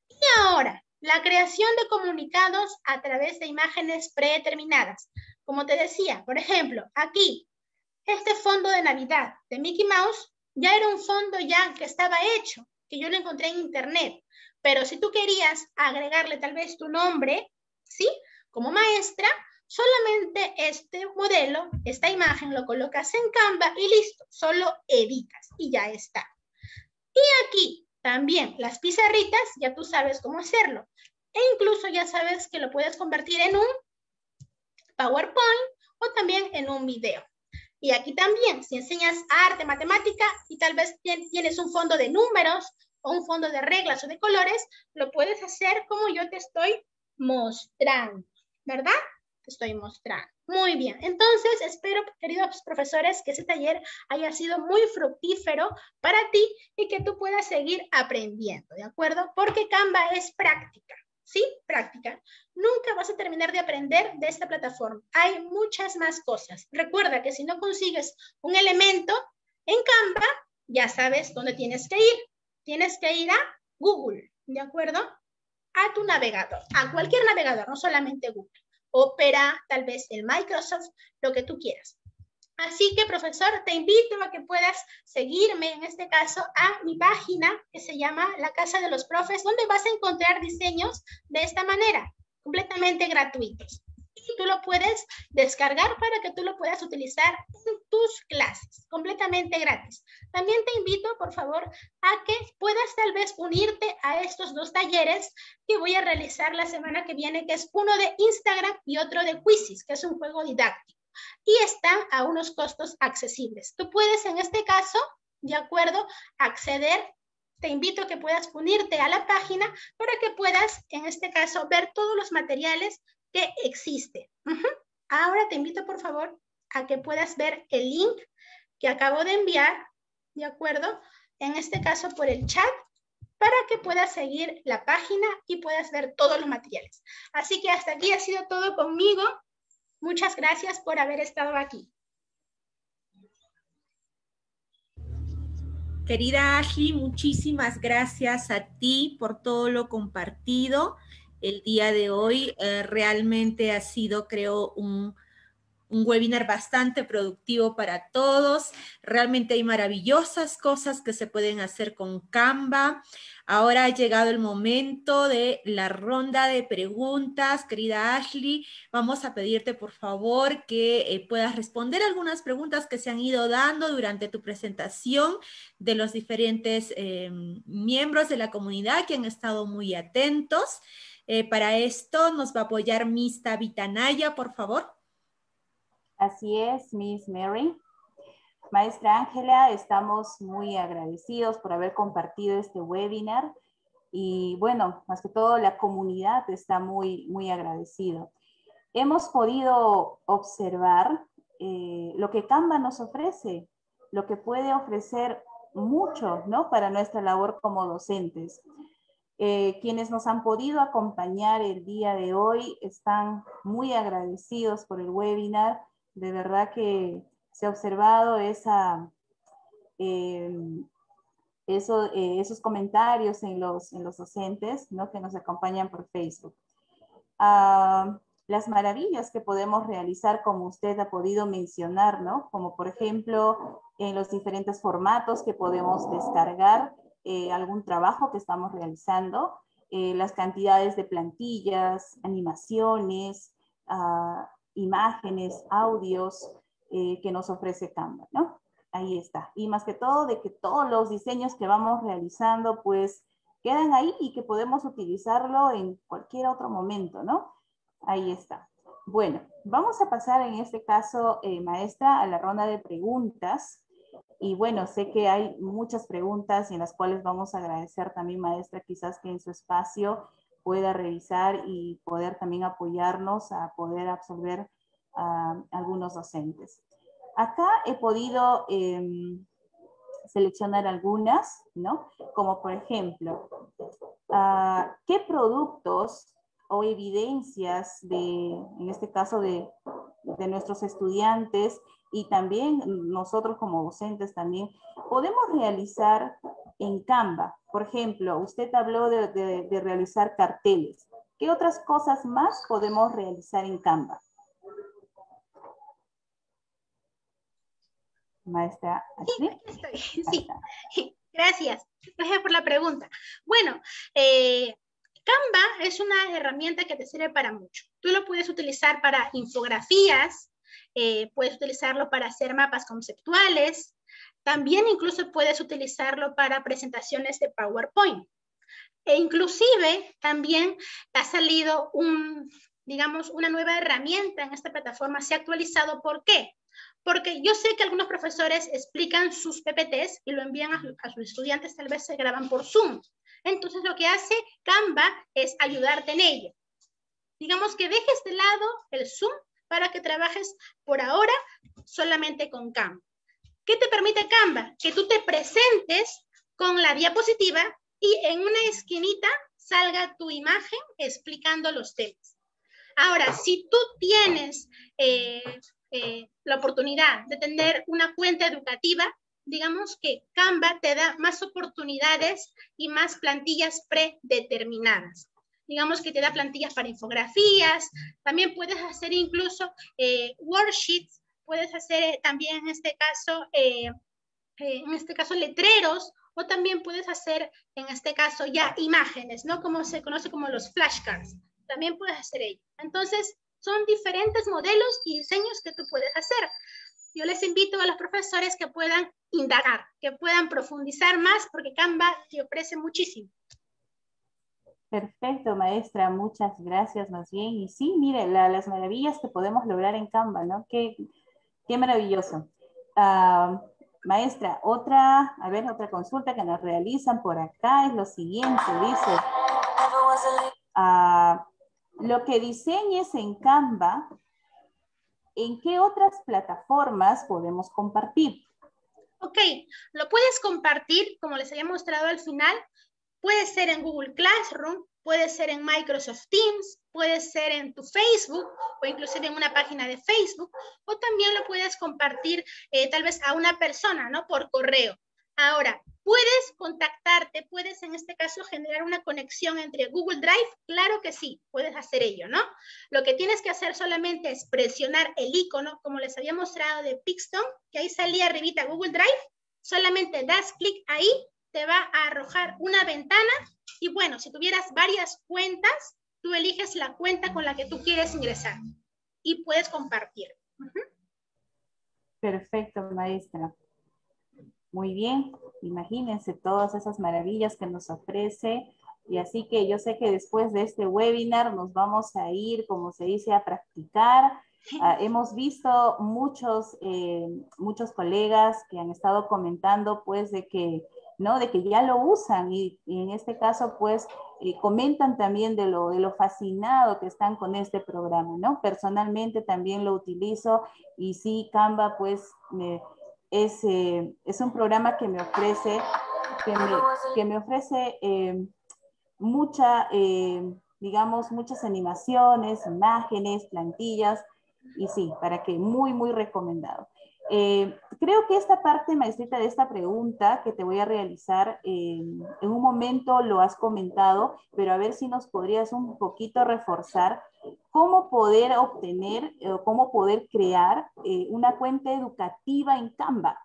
Y ahora, la creación de comunicados a través de imágenes predeterminadas. Como te decía, por ejemplo, aquí, este fondo de Navidad de Mickey Mouse ya era un fondo ya que estaba hecho, que yo lo encontré en internet. Pero si tú querías agregarle tal vez tu nombre, ¿sí? Como maestra, solamente este modelo, esta imagen, lo colocas en Canva y listo, solo editas y ya está. Y aquí también las pizarritas, ya tú sabes cómo hacerlo. E incluso ya sabes que lo puedes convertir en un PowerPoint o también en un video. Y aquí también, si enseñas arte, matemática y tal vez tienes un fondo de números o un fondo de reglas o de colores, lo puedes hacer como yo te estoy mostrando, ¿verdad? Te estoy mostrando. Muy bien. Entonces, espero, queridos profesores, que este taller haya sido muy fructífero para ti y que tú puedas seguir aprendiendo, ¿de acuerdo? Porque Canva es práctica. ¿sí? Práctica. Nunca vas a terminar de aprender de esta plataforma. Hay muchas más cosas. Recuerda que si no consigues un elemento en Canva, ya sabes dónde tienes que ir. Tienes que ir a Google, ¿de acuerdo? A tu navegador, a cualquier navegador, no solamente Google. Opera, tal vez el Microsoft, lo que tú quieras. Así que, profesor, te invito a que puedas seguirme, en este caso, a mi página que se llama La Casa de los Profes, donde vas a encontrar diseños de esta manera, completamente gratuitos. Tú lo puedes descargar para que tú lo puedas utilizar en tus clases, completamente gratis. También te invito, por favor, a que puedas tal vez unirte a estos dos talleres que voy a realizar la semana que viene, que es uno de Instagram y otro de Quizzes, que es un juego didáctico y están a unos costos accesibles. Tú puedes en este caso, de acuerdo, acceder. Te invito a que puedas unirte a la página para que puedas, en este caso, ver todos los materiales que existen. Ahora te invito, por favor, a que puedas ver el link que acabo de enviar, ¿de acuerdo? En este caso, por el chat, para que puedas seguir la página y puedas ver todos los materiales. Así que hasta aquí ha sido todo conmigo. Muchas gracias por haber estado aquí. Querida Ashley, muchísimas gracias a ti por todo lo compartido el día de hoy. Eh, realmente ha sido, creo, un, un webinar bastante productivo para todos. Realmente hay maravillosas cosas que se pueden hacer con Canva. Ahora ha llegado el momento de la ronda de preguntas, querida Ashley. Vamos a pedirte, por favor, que eh, puedas responder algunas preguntas que se han ido dando durante tu presentación de los diferentes eh, miembros de la comunidad que han estado muy atentos. Eh, para esto nos va a apoyar Miss Vitanaya, por favor. Así es, Miss Mary. Maestra Ángela, estamos muy agradecidos por haber compartido este webinar y bueno, más que todo la comunidad está muy, muy agradecido. Hemos podido observar eh, lo que Canva nos ofrece, lo que puede ofrecer mucho, ¿no? Para nuestra labor como docentes. Eh, quienes nos han podido acompañar el día de hoy están muy agradecidos por el webinar. De verdad que se ha observado esa, em, eso, eh, esos comentarios en los, en los docentes ¿no? que nos acompañan por Facebook. Ah, las maravillas que podemos realizar, como usted ha podido mencionar, ¿no? como por ejemplo en los diferentes formatos que podemos descargar eh, algún trabajo que estamos realizando, eh, las cantidades de plantillas, animaciones, ah, imágenes, audios, eh, que nos ofrece Canva, ¿no? Ahí está. Y más que todo, de que todos los diseños que vamos realizando, pues, quedan ahí y que podemos utilizarlo en cualquier otro momento, ¿no? Ahí está. Bueno, vamos a pasar en este caso, eh, maestra, a la ronda de preguntas. Y bueno, sé que hay muchas preguntas en las cuales vamos a agradecer también, maestra, quizás que en su espacio pueda revisar y poder también apoyarnos a poder absorber algunos docentes. Acá he podido em, seleccionar algunas, ¿no? Como por ejemplo, ah, ¿qué productos o evidencias de, en este caso de, de nuestros estudiantes y también nosotros como docentes también, podemos realizar en Canva? Por ejemplo, usted habló de, de, de realizar carteles. ¿Qué otras cosas más podemos realizar en Canva? maestra Sí, (laughs) sí. gracias. Gracias por la pregunta. Bueno, eh, Canva es una herramienta que te sirve para mucho. Tú lo puedes utilizar para infografías, eh, puedes utilizarlo para hacer mapas conceptuales, también incluso puedes utilizarlo para presentaciones de PowerPoint. E inclusive también ha salido un, digamos, una nueva herramienta en esta plataforma, se ha actualizado. ¿Por qué? Porque yo sé que algunos profesores explican sus PPTs y lo envían a, sus estudiantes, tal vez se graban por Zoom. Entonces lo que hace Canva es ayudarte en ello. Digamos que dejes de lado el Zoom para que trabajes por ahora solamente con Canva. ¿Qué te permite Canva? Que tú te presentes con la diapositiva y en una esquinita salga tu imagen explicando los temas. Ahora, si tú tienes eh, eh, la oportunidad de tener una cuenta educativa, digamos que Canva te da más oportunidades y más plantillas predeterminadas. Digamos que te da plantillas para infografías, también puedes hacer incluso eh, worksheets puedes hacer eh, también en este caso, eh, eh, en este caso letreros, o también puedes hacer en este caso ya imágenes, ¿no? Como se conoce como los flashcards. También puedes hacer ello. Entonces, son diferentes modelos y diseños que tú puedes hacer. Yo les invito a los profesores que puedan indagar, que puedan profundizar más, porque Canva te ofrece muchísimo. Perfecto, maestra, muchas gracias más bien. Y sí, mire, las maravillas que podemos lograr en Canva, ¿no? Qué, qué maravilloso. Ah, maestra, otra, a ver, otra consulta que nos realizan por acá es lo siguiente, dice, uh, lo que diseñes en Canva, ¿en qué otras plataformas podemos compartir? Ok, lo puedes compartir, como les había mostrado al final, Puede ser en Google Classroom, puede ser en Microsoft Teams, puede ser en tu Facebook o inclusive en una página de Facebook, o también lo puedes compartir eh, tal vez a una persona, ¿no? Por correo. Ahora, puedes contactarte, puedes en este caso generar una conexión entre Google Drive, claro que sí, puedes hacer ello, ¿no? Lo que tienes que hacer solamente es presionar el icono, como les había mostrado de Pixton, que ahí salía arribita Google Drive, solamente das clic ahí te va a arrojar una ventana y bueno, si tuvieras varias cuentas, tú eliges la cuenta con la que tú quieres ingresar y puedes compartir. Perfecto, maestra. Muy bien, imagínense todas esas maravillas que nos ofrece. Y así que yo sé que después de este webinar nos vamos a ir, como se dice, a practicar. Ah, (laughs) hemos visto muchos, eh, muchos colegas que han estado comentando pues de que De que ya lo usan y, en este caso, pues, eh, comentan también de lo, de lo fascinado que están con este programa, ¿no? Personalmente también lo utilizo y sí, Canva, pues, es, eh, es, un programa que me ofrece, que me, que me ofrece eh, mucha, digamos, muchas animaciones, imágenes, plantillas, y sí, para que muy, muy recomendado. Eh, creo que esta parte, maestrita, de esta pregunta que te voy a realizar, eh, en un momento lo has comentado, pero a ver si nos podrías un poquito reforzar cómo poder obtener o eh, cómo poder crear una cuenta educativa en Canva.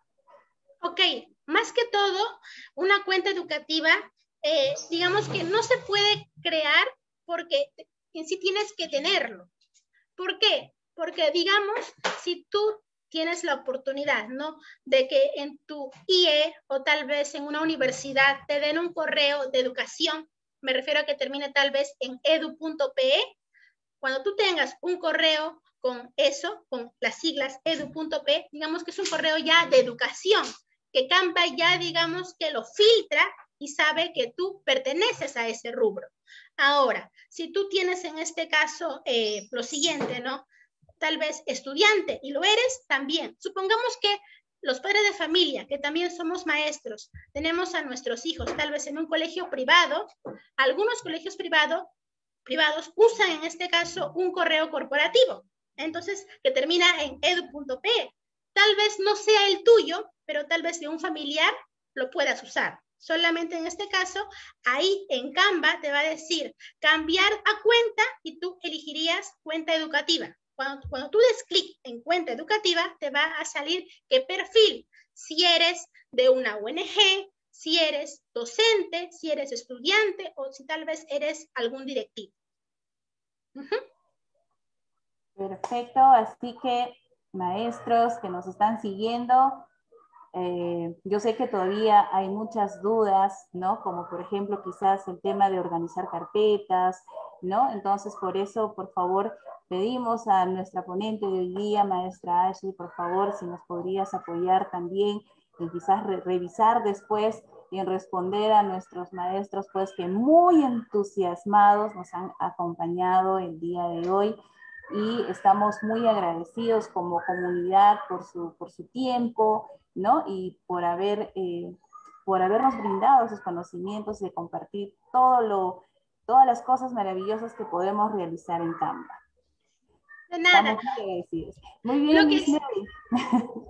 Ok, más que todo, una cuenta educativa, digamos que no se puede crear porque en sí tienes que tenerlo. ¿Por qué? Porque digamos, si tú tienes la oportunidad, ¿no? De que en tu IE o tal vez en una universidad te den un correo de educación, me refiero a que termine tal vez en edu.pe, cuando tú tengas un correo con eso, con las siglas edu.pe, digamos que es un correo ya de educación, que Canva ya digamos que lo filtra y sabe que tú perteneces a ese rubro. Ahora, si tú tienes en este caso eh, lo siguiente, ¿no? Tal vez estudiante y lo eres también. Supongamos que los padres de familia, que también somos maestros, tenemos a nuestros hijos tal vez en un colegio privado, algunos colegios privado, privados usan en este caso un correo corporativo, entonces que termina en edu.p. Tal vez no sea el tuyo, pero tal vez de un familiar lo puedas usar. Solamente en este caso, ahí en Canva te va a decir cambiar a cuenta y tú elegirías cuenta educativa. Cuando, tú des clic en cuenta educativa, te va a salir qué perfil, si eres de una ONG, si eres docente, si eres estudiante o si tal vez eres algún directivo. Perfecto, así que maestros que nos están siguiendo, eh, yo sé que todavía hay muchas dudas, ¿no? Como por ejemplo quizás el tema de organizar carpetas, ¿no? Entonces por eso, por favor, Pedimos a nuestra ponente de hoy día, maestra Ashley, por favor, si nos podrías apoyar también y quizás revisar después y en responder a nuestros maestros, pues que muy entusiasmados nos han acompañado el día de hoy y estamos muy agradecidos como comunidad por su, por su tiempo, ¿no? Y por, haber, eh, por habernos brindado esos conocimientos de compartir todo lo, todas las cosas maravillosas que podemos realizar en Canva. De nada. Muy bien, (laughs) lo que, sí,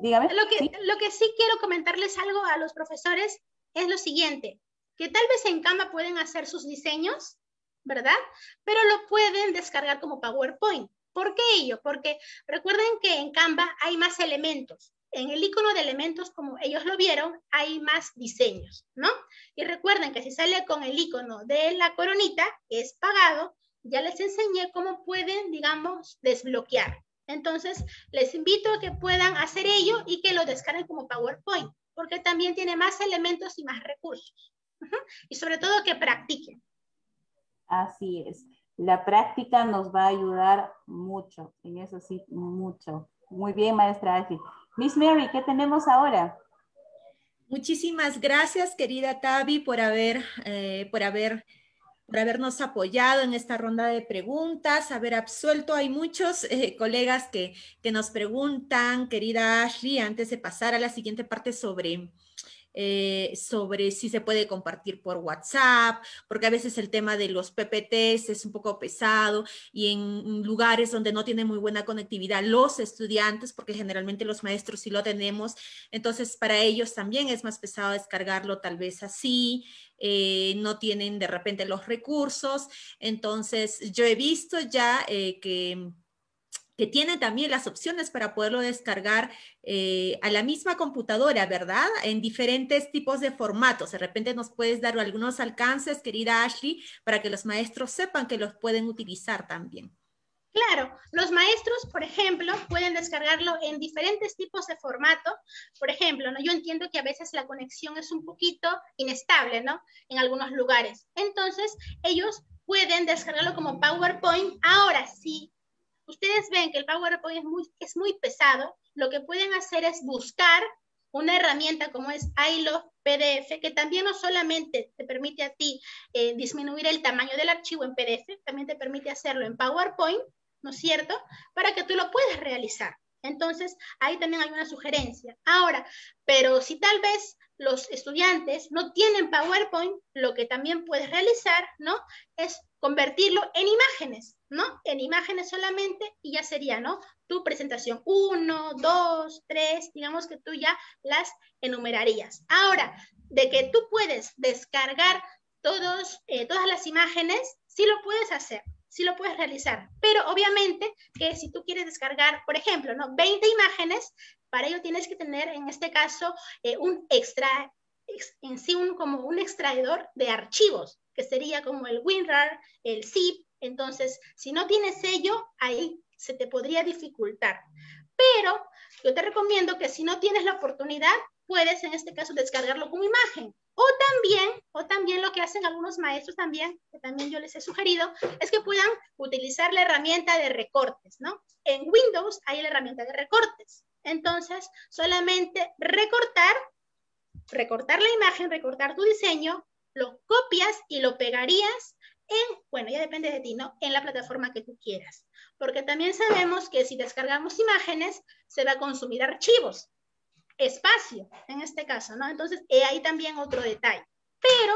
Dígame. Lo que, lo que sí quiero comentarles algo a los profesores es lo siguiente, que tal vez en Canva pueden hacer sus diseños, ¿verdad? Pero lo pueden descargar como PowerPoint. ¿Por qué ello? Porque recuerden que en Canva hay más elementos. En el icono de elementos, como ellos lo vieron, hay más diseños, ¿no? Y recuerden que si sale con el icono de la coronita, que es pagado, ya les enseñé cómo pueden, digamos, desbloquear. Entonces, les invito a que puedan hacer ello y que lo descarguen como PowerPoint, porque también tiene más elementos y más recursos. Y sobre todo que practiquen. Así es. La práctica nos va a ayudar mucho, en eso sí, mucho. Muy bien, maestra Ashley. Miss Mary, ¿qué tenemos ahora? Muchísimas gracias, querida Tavi, por haber, eh, por haber por habernos apoyado en esta ronda de preguntas, haber absuelto. Hay muchos eh, colegas que, que, nos preguntan, querida Ashley, antes de pasar a la siguiente parte sobre, eh, sobre si se puede compartir por WhatsApp, porque a veces el tema de los PPTs es un poco pesado y en lugares donde no tiene muy buena conectividad los estudiantes, porque generalmente los maestros sí lo tenemos, entonces para ellos también es más pesado descargarlo tal vez así. Eh, no tienen de repente los recursos. Entonces, yo he visto ya eh, que que tiene también las opciones para poderlo descargar eh, a la misma computadora, ¿verdad? En diferentes tipos de formatos. De repente nos puedes dar algunos alcances, querida Ashley, para que los maestros sepan que los pueden utilizar también. Claro, los maestros, por ejemplo, pueden descargarlo en diferentes tipos de formato. Por ejemplo, ¿no? yo entiendo que a veces la conexión es un poquito inestable, ¿no? En algunos lugares. Entonces, ellos pueden descargarlo como PowerPoint. Ahora, sí ustedes ven que el PowerPoint es muy, es muy pesado, lo que pueden hacer es buscar una herramienta como es iLove PDF, que también no solamente te permite a ti eh, disminuir el tamaño del archivo en PDF, también te permite hacerlo en PowerPoint, ¿no es cierto? Para que tú lo puedas realizar. Entonces, ahí también hay una sugerencia. Ahora, pero si tal vez los estudiantes no tienen PowerPoint, lo que también puedes realizar, ¿no? Es convertirlo en imágenes, ¿no? En imágenes solamente y ya sería, ¿no? Tu presentación 1, 2, 3, digamos que tú ya las enumerarías. Ahora, de que tú puedes descargar todos, eh, todas las imágenes, sí lo puedes hacer, sí lo puedes realizar, pero obviamente que si tú quieres descargar, por ejemplo, ¿no? 20 imágenes, para ello tienes que tener, en este caso, eh, un extra, en sí un, como un extraedor de archivos, que sería como el WinRAR, el zip. Entonces, si no tienes ello, ahí se te podría dificultar. Pero yo te recomiendo que si no tienes la oportunidad, puedes en este caso descargarlo como imagen. O también, o también lo que hacen algunos maestros también, que también yo les he sugerido, es que puedan utilizar la herramienta de recortes, ¿no? En Windows hay la herramienta de recortes. Entonces, solamente recortar, recortar la imagen, recortar tu diseño, lo copias y lo pegarías en, bueno, ya depende de ti, ¿no? En la plataforma que tú quieras. Porque también sabemos que si descargamos imágenes, se va a consumir archivos, espacio, en este caso, ¿no? Entonces, he ahí también otro detalle. Pero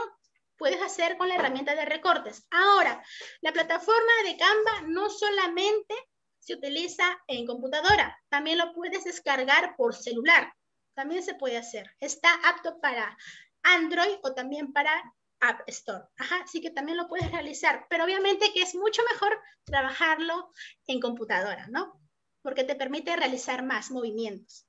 puedes hacer con la herramienta de recortes. Ahora, la plataforma de Canva no solamente se utiliza en computadora, también lo puedes descargar por celular. También se puede hacer. Está apto para Android o también para App Store. Ajá, así que también lo puedes realizar, pero obviamente que es mucho mejor trabajarlo en computadora, ¿no? Porque te permite realizar más movimientos.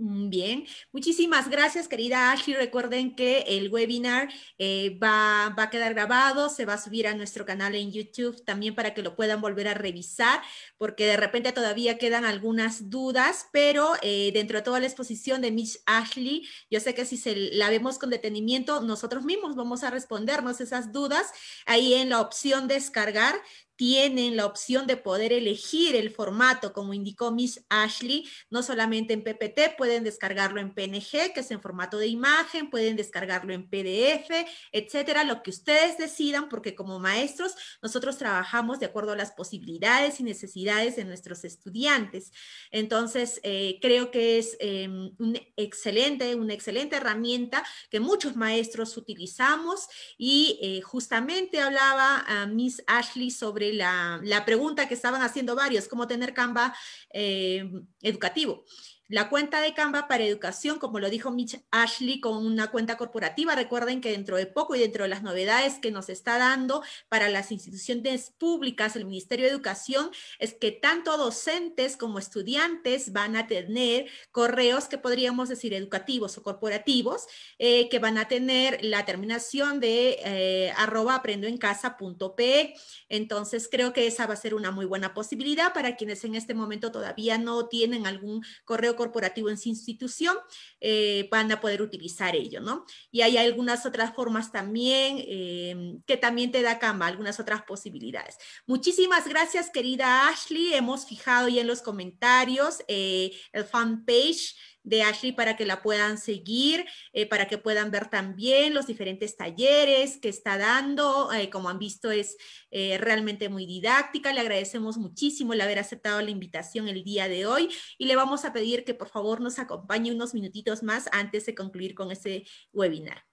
Mm, bien, muchísimas gracias, querida Ashley. Recuerden que el webinar eh, va, va, a quedar grabado, se va a subir a nuestro canal en YouTube también para que lo puedan volver a revisar, porque de repente todavía quedan algunas dudas, pero eh, dentro de toda la exposición de Miss Ashley, yo sé que si se la vemos con detenimiento, nosotros mismos vamos a respondernos esas dudas ahí en la opción descargar tienen la opción de poder elegir el formato, como indicó Miss Ashley, no solamente en PPT, pueden descargarlo en PNG, que es en formato de imagen, pueden descargarlo en PDF, etcétera, lo que ustedes decidan, porque como maestros nosotros trabajamos de acuerdo a las posibilidades y necesidades de nuestros estudiantes. Entonces, eh, creo que es em, un excelente, una excelente herramienta que muchos maestros utilizamos y eh, justamente hablaba a Miss Ashley sobre la, pregunta que estaban haciendo varios, cómo tener Canva eh, educativo. La cuenta de Canva para educación, como lo dijo Mitch Ashley, con una cuenta corporativa. Recuerden que dentro de poco y dentro de las novedades que nos está dando para las instituciones públicas, el Ministerio de Educación, es que tanto docentes como estudiantes van a tener correos que podríamos decir educativos o corporativos, eh, que van a tener la terminación de eh, arroba aprendoencasa.pe. Entonces, creo que esa va a ser una muy buena posibilidad para quienes en este momento todavía no tienen algún correo corporativo en su institución, eh, van a poder utilizar ello, ¿no? Y hay algunas otras formas también em, que también te da Canva, algunas otras posibilidades. Muchísimas gracias, querida Ashley. Hemos fijado ya en los comentarios eh, el fanpage de Ashley para que la puedan seguir, eh, para que puedan ver también los diferentes talleres que está dando. Eh, como han visto, es eh, realmente muy didáctica. Le agradecemos muchísimo el haber aceptado la invitación el día de hoy y le vamos a pedir que por favor nos acompañe unos minutitos más antes de concluir con este webinar.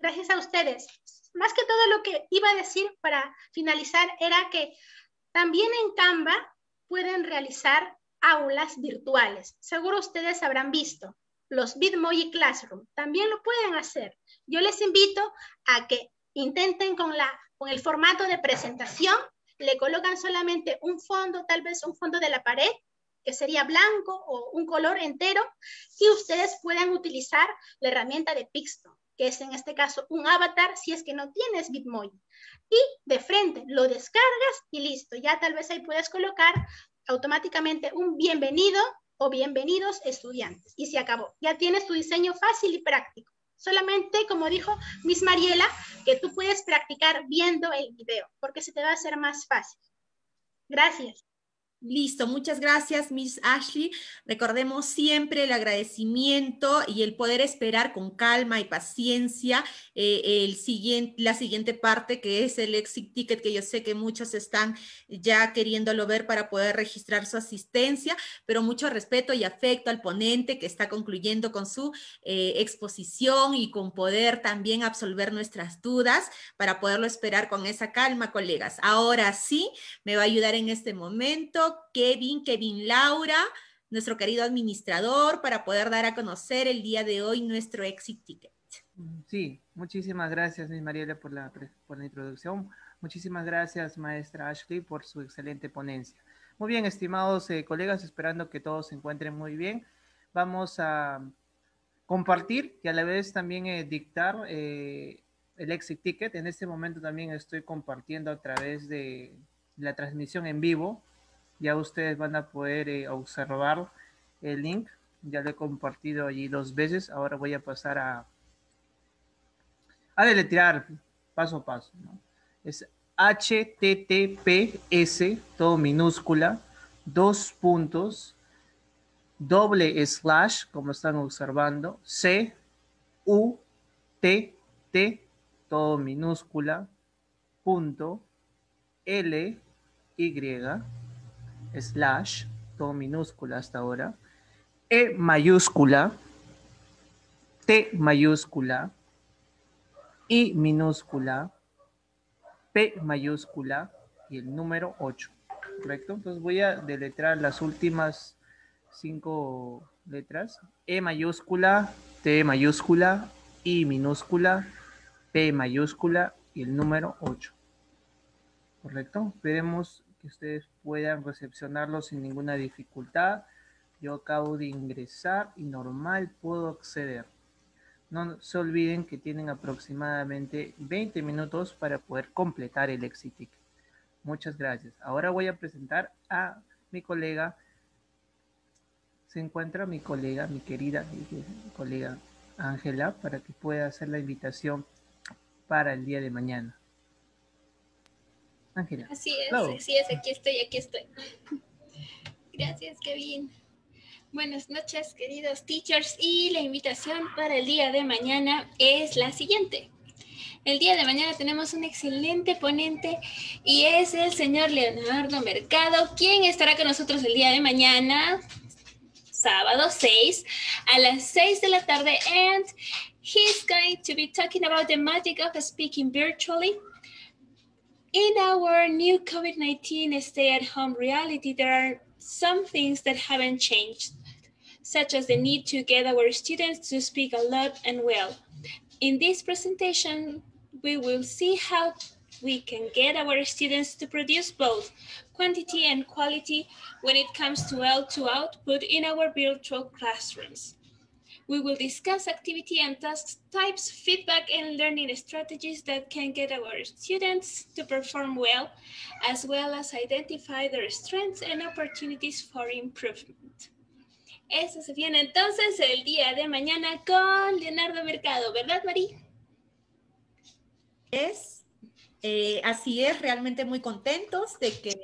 Gracias a ustedes. Más que todo lo que iba a decir para finalizar era que también en Canva pueden realizar aulas virtuales. Seguro ustedes habrán visto los Bitmoji Classroom. También lo pueden hacer. Yo les invito a que intenten con, la, con el formato de presentación, le colocan solamente un fondo, tal vez un fondo de la pared, que sería blanco o un color entero, y ustedes puedan utilizar la herramienta de Pixton, que es en este caso un avatar si es que no tienes Bitmoji. Y de frente lo descargas y listo. Ya tal vez ahí puedes colocar automáticamente un bienvenido o bienvenidos estudiantes. Y se acabó. Ya tienes tu diseño fácil y práctico. Solamente, como dijo Miss Mariela, que tú puedes practicar viendo el video, porque se te va a hacer más fácil. Gracias. Listo, muchas gracias, Miss Ashley. Recordemos siempre el agradecimiento y el poder esperar con calma y paciencia eh, el siguiente, la siguiente parte, que es el exit ticket, que yo sé que muchos están ya queriéndolo ver para poder registrar su asistencia, pero mucho respeto y afecto al ponente que está concluyendo con su eh, exposición y con poder también absolver nuestras dudas para poderlo esperar con esa calma, colegas. Ahora sí, me va a ayudar en este momento Kevin, Kevin Laura, nuestro querido administrador, para poder dar a conocer el día de hoy nuestro exit ticket. Sí, muchísimas gracias, Miss Mariela, por la, por la introducción. Muchísimas gracias, maestra Ashley, por su excelente ponencia. Muy bien, estimados eh, colegas, esperando que todos se encuentren muy bien. Vamos a compartir y a la vez también eh, dictar eh, el exit ticket. En este momento también estoy compartiendo a través de la transmisión en vivo ya ustedes van a poder eh, observar el link. Ya lo he compartido allí dos veces. Ahora voy a pasar a, a deletrear paso a paso. Es HTTPS, todo minúscula, dos puntos, doble slash, como están observando, C, U, T, T, todo minúscula, punto, L, Y, slash, todo minúscula hasta ahora, E mayúscula, T mayúscula, I minúscula, P mayúscula y el número 8. ¿Correcto? Entonces voy a deletrar las últimas cinco letras. E mayúscula, T mayúscula, I minúscula, P mayúscula y el número 8. ¿Correcto? Veremos ustedes puedan recepcionarlo sin ninguna dificultad. Yo acabo de ingresar y normal puedo acceder. No se olviden que tienen aproximadamente 20 minutos para poder completar el exit ticket. Muchas gracias. Ahora voy a presentar a mi colega. Se encuentra mi colega, mi querida colega Ángela, para que pueda hacer la invitación para el día de mañana. Así es, así es, aquí estoy, aquí estoy. (laughs) Gracias, Kevin. Buenas noches, queridos teachers, y la invitación para el día de mañana es la siguiente. El día de mañana tenemos un excelente ponente y es el señor Leonardo Mercado, quien estará con nosotros el día de mañana, sábado 6, a las 6 de la tarde, and he's going to be talking about the magic of speaking virtually. In our new COVID 19 stay at home reality, there are some things that haven't changed, such as the need to get our students to speak a lot and well. In this presentation, we will see how we can get our students to produce both quantity and quality when it comes to L2 output in our virtual classrooms. We will discuss activity and task types, feedback and learning strategies that can get our students to perform well, as well as identify their strengths and opportunities for improvement. Eso se viene entonces el día de mañana con Leonardo Mercado, ¿verdad, María? Es, eh, así es, realmente muy contentos de que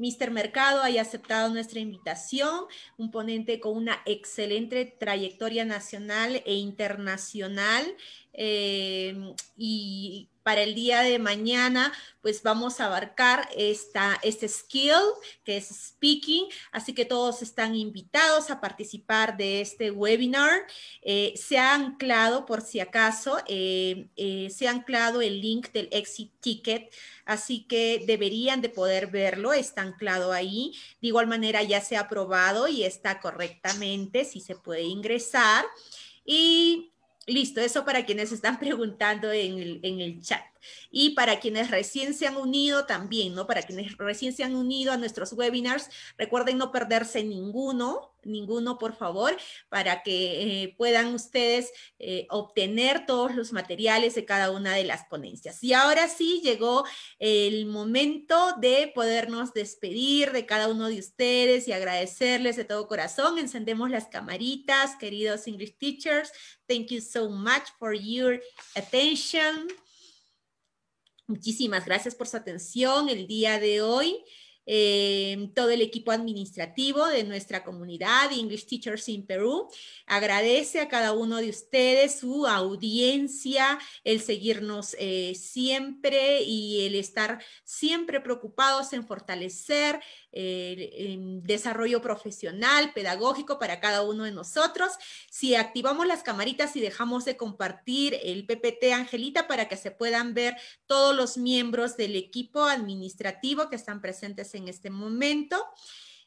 Mr. Mercado haya aceptado nuestra invitación, un ponente con una excelente trayectoria nacional e internacional. Eh, y para el día de mañana, pues vamos a abarcar esta, este skill que es speaking, así que todos están invitados a participar de este webinar. Eh, se ha anclado, por si acaso, eh, eh, se ha anclado el link del exit ticket, así que deberían de poder verlo, está anclado ahí. De igual manera ya se ha aprobado y está correctamente, si se puede ingresar. Y Listo, eso para quienes están (laughs) preguntando en el, en el, chat. Y para quienes recién se han unido también, ¿no? Para quienes recién se han unido a nuestros webinars, recuerden no perderse ninguno, ninguno, por favor, para que eh, puedan ustedes eh, obtener todos los materiales de cada una de las ponencias. Y ahora sí llegó el momento de podernos despedir de cada uno de ustedes y agradecerles de todo corazón. Encendemos las camaritas, queridos English teachers. Thank you so much for your attention. Muchísimas gracias por su atención el día de hoy. Eh, todo el equipo administrativo de nuestra comunidad English Teachers in Perú. Agradece a cada uno de ustedes su audiencia, el seguirnos eh, siempre y el estar siempre preocupados en fortalecer el desarrollo profesional, pedagógico para cada uno de nosotros. Si activamos las camaritas y dejamos de compartir el PPT Angelita para que se puedan ver todos los miembros del equipo administrativo que están presentes en este momento.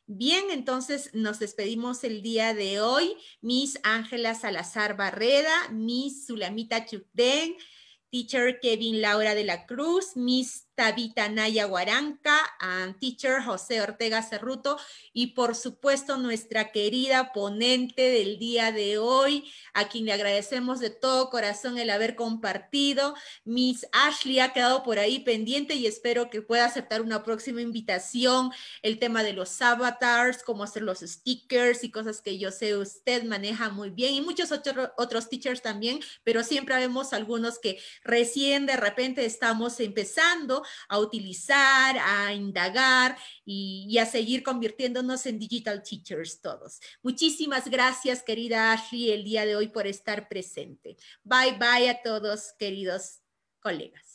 Bien, entonces nos despedimos el día de hoy. Miss Ángela Salazar Barreda, Miss Zulamita Chutén, Teacher Kevin Laura de la Cruz, Miss Tabita Naya Guaranca, teacher José Ortega Cerruto y por supuesto nuestra querida ponente del día de hoy, a quien le agradecemos de todo corazón el haber compartido. Miss Ashley ha quedado por ahí pendiente y espero que pueda aceptar una próxima invitación, el tema de los avatars, cómo hacer los stickers y cosas que yo sé usted maneja muy bien y muchos otros otros teachers también, pero siempre vemos algunos que recién de repente estamos empezando a utilizar, a indagar y, a seguir convirtiéndonos en digital teachers todos. Muchísimas gracias, querida Ashley, el día de hoy por estar presente. Bye bye a todos, queridos colegas.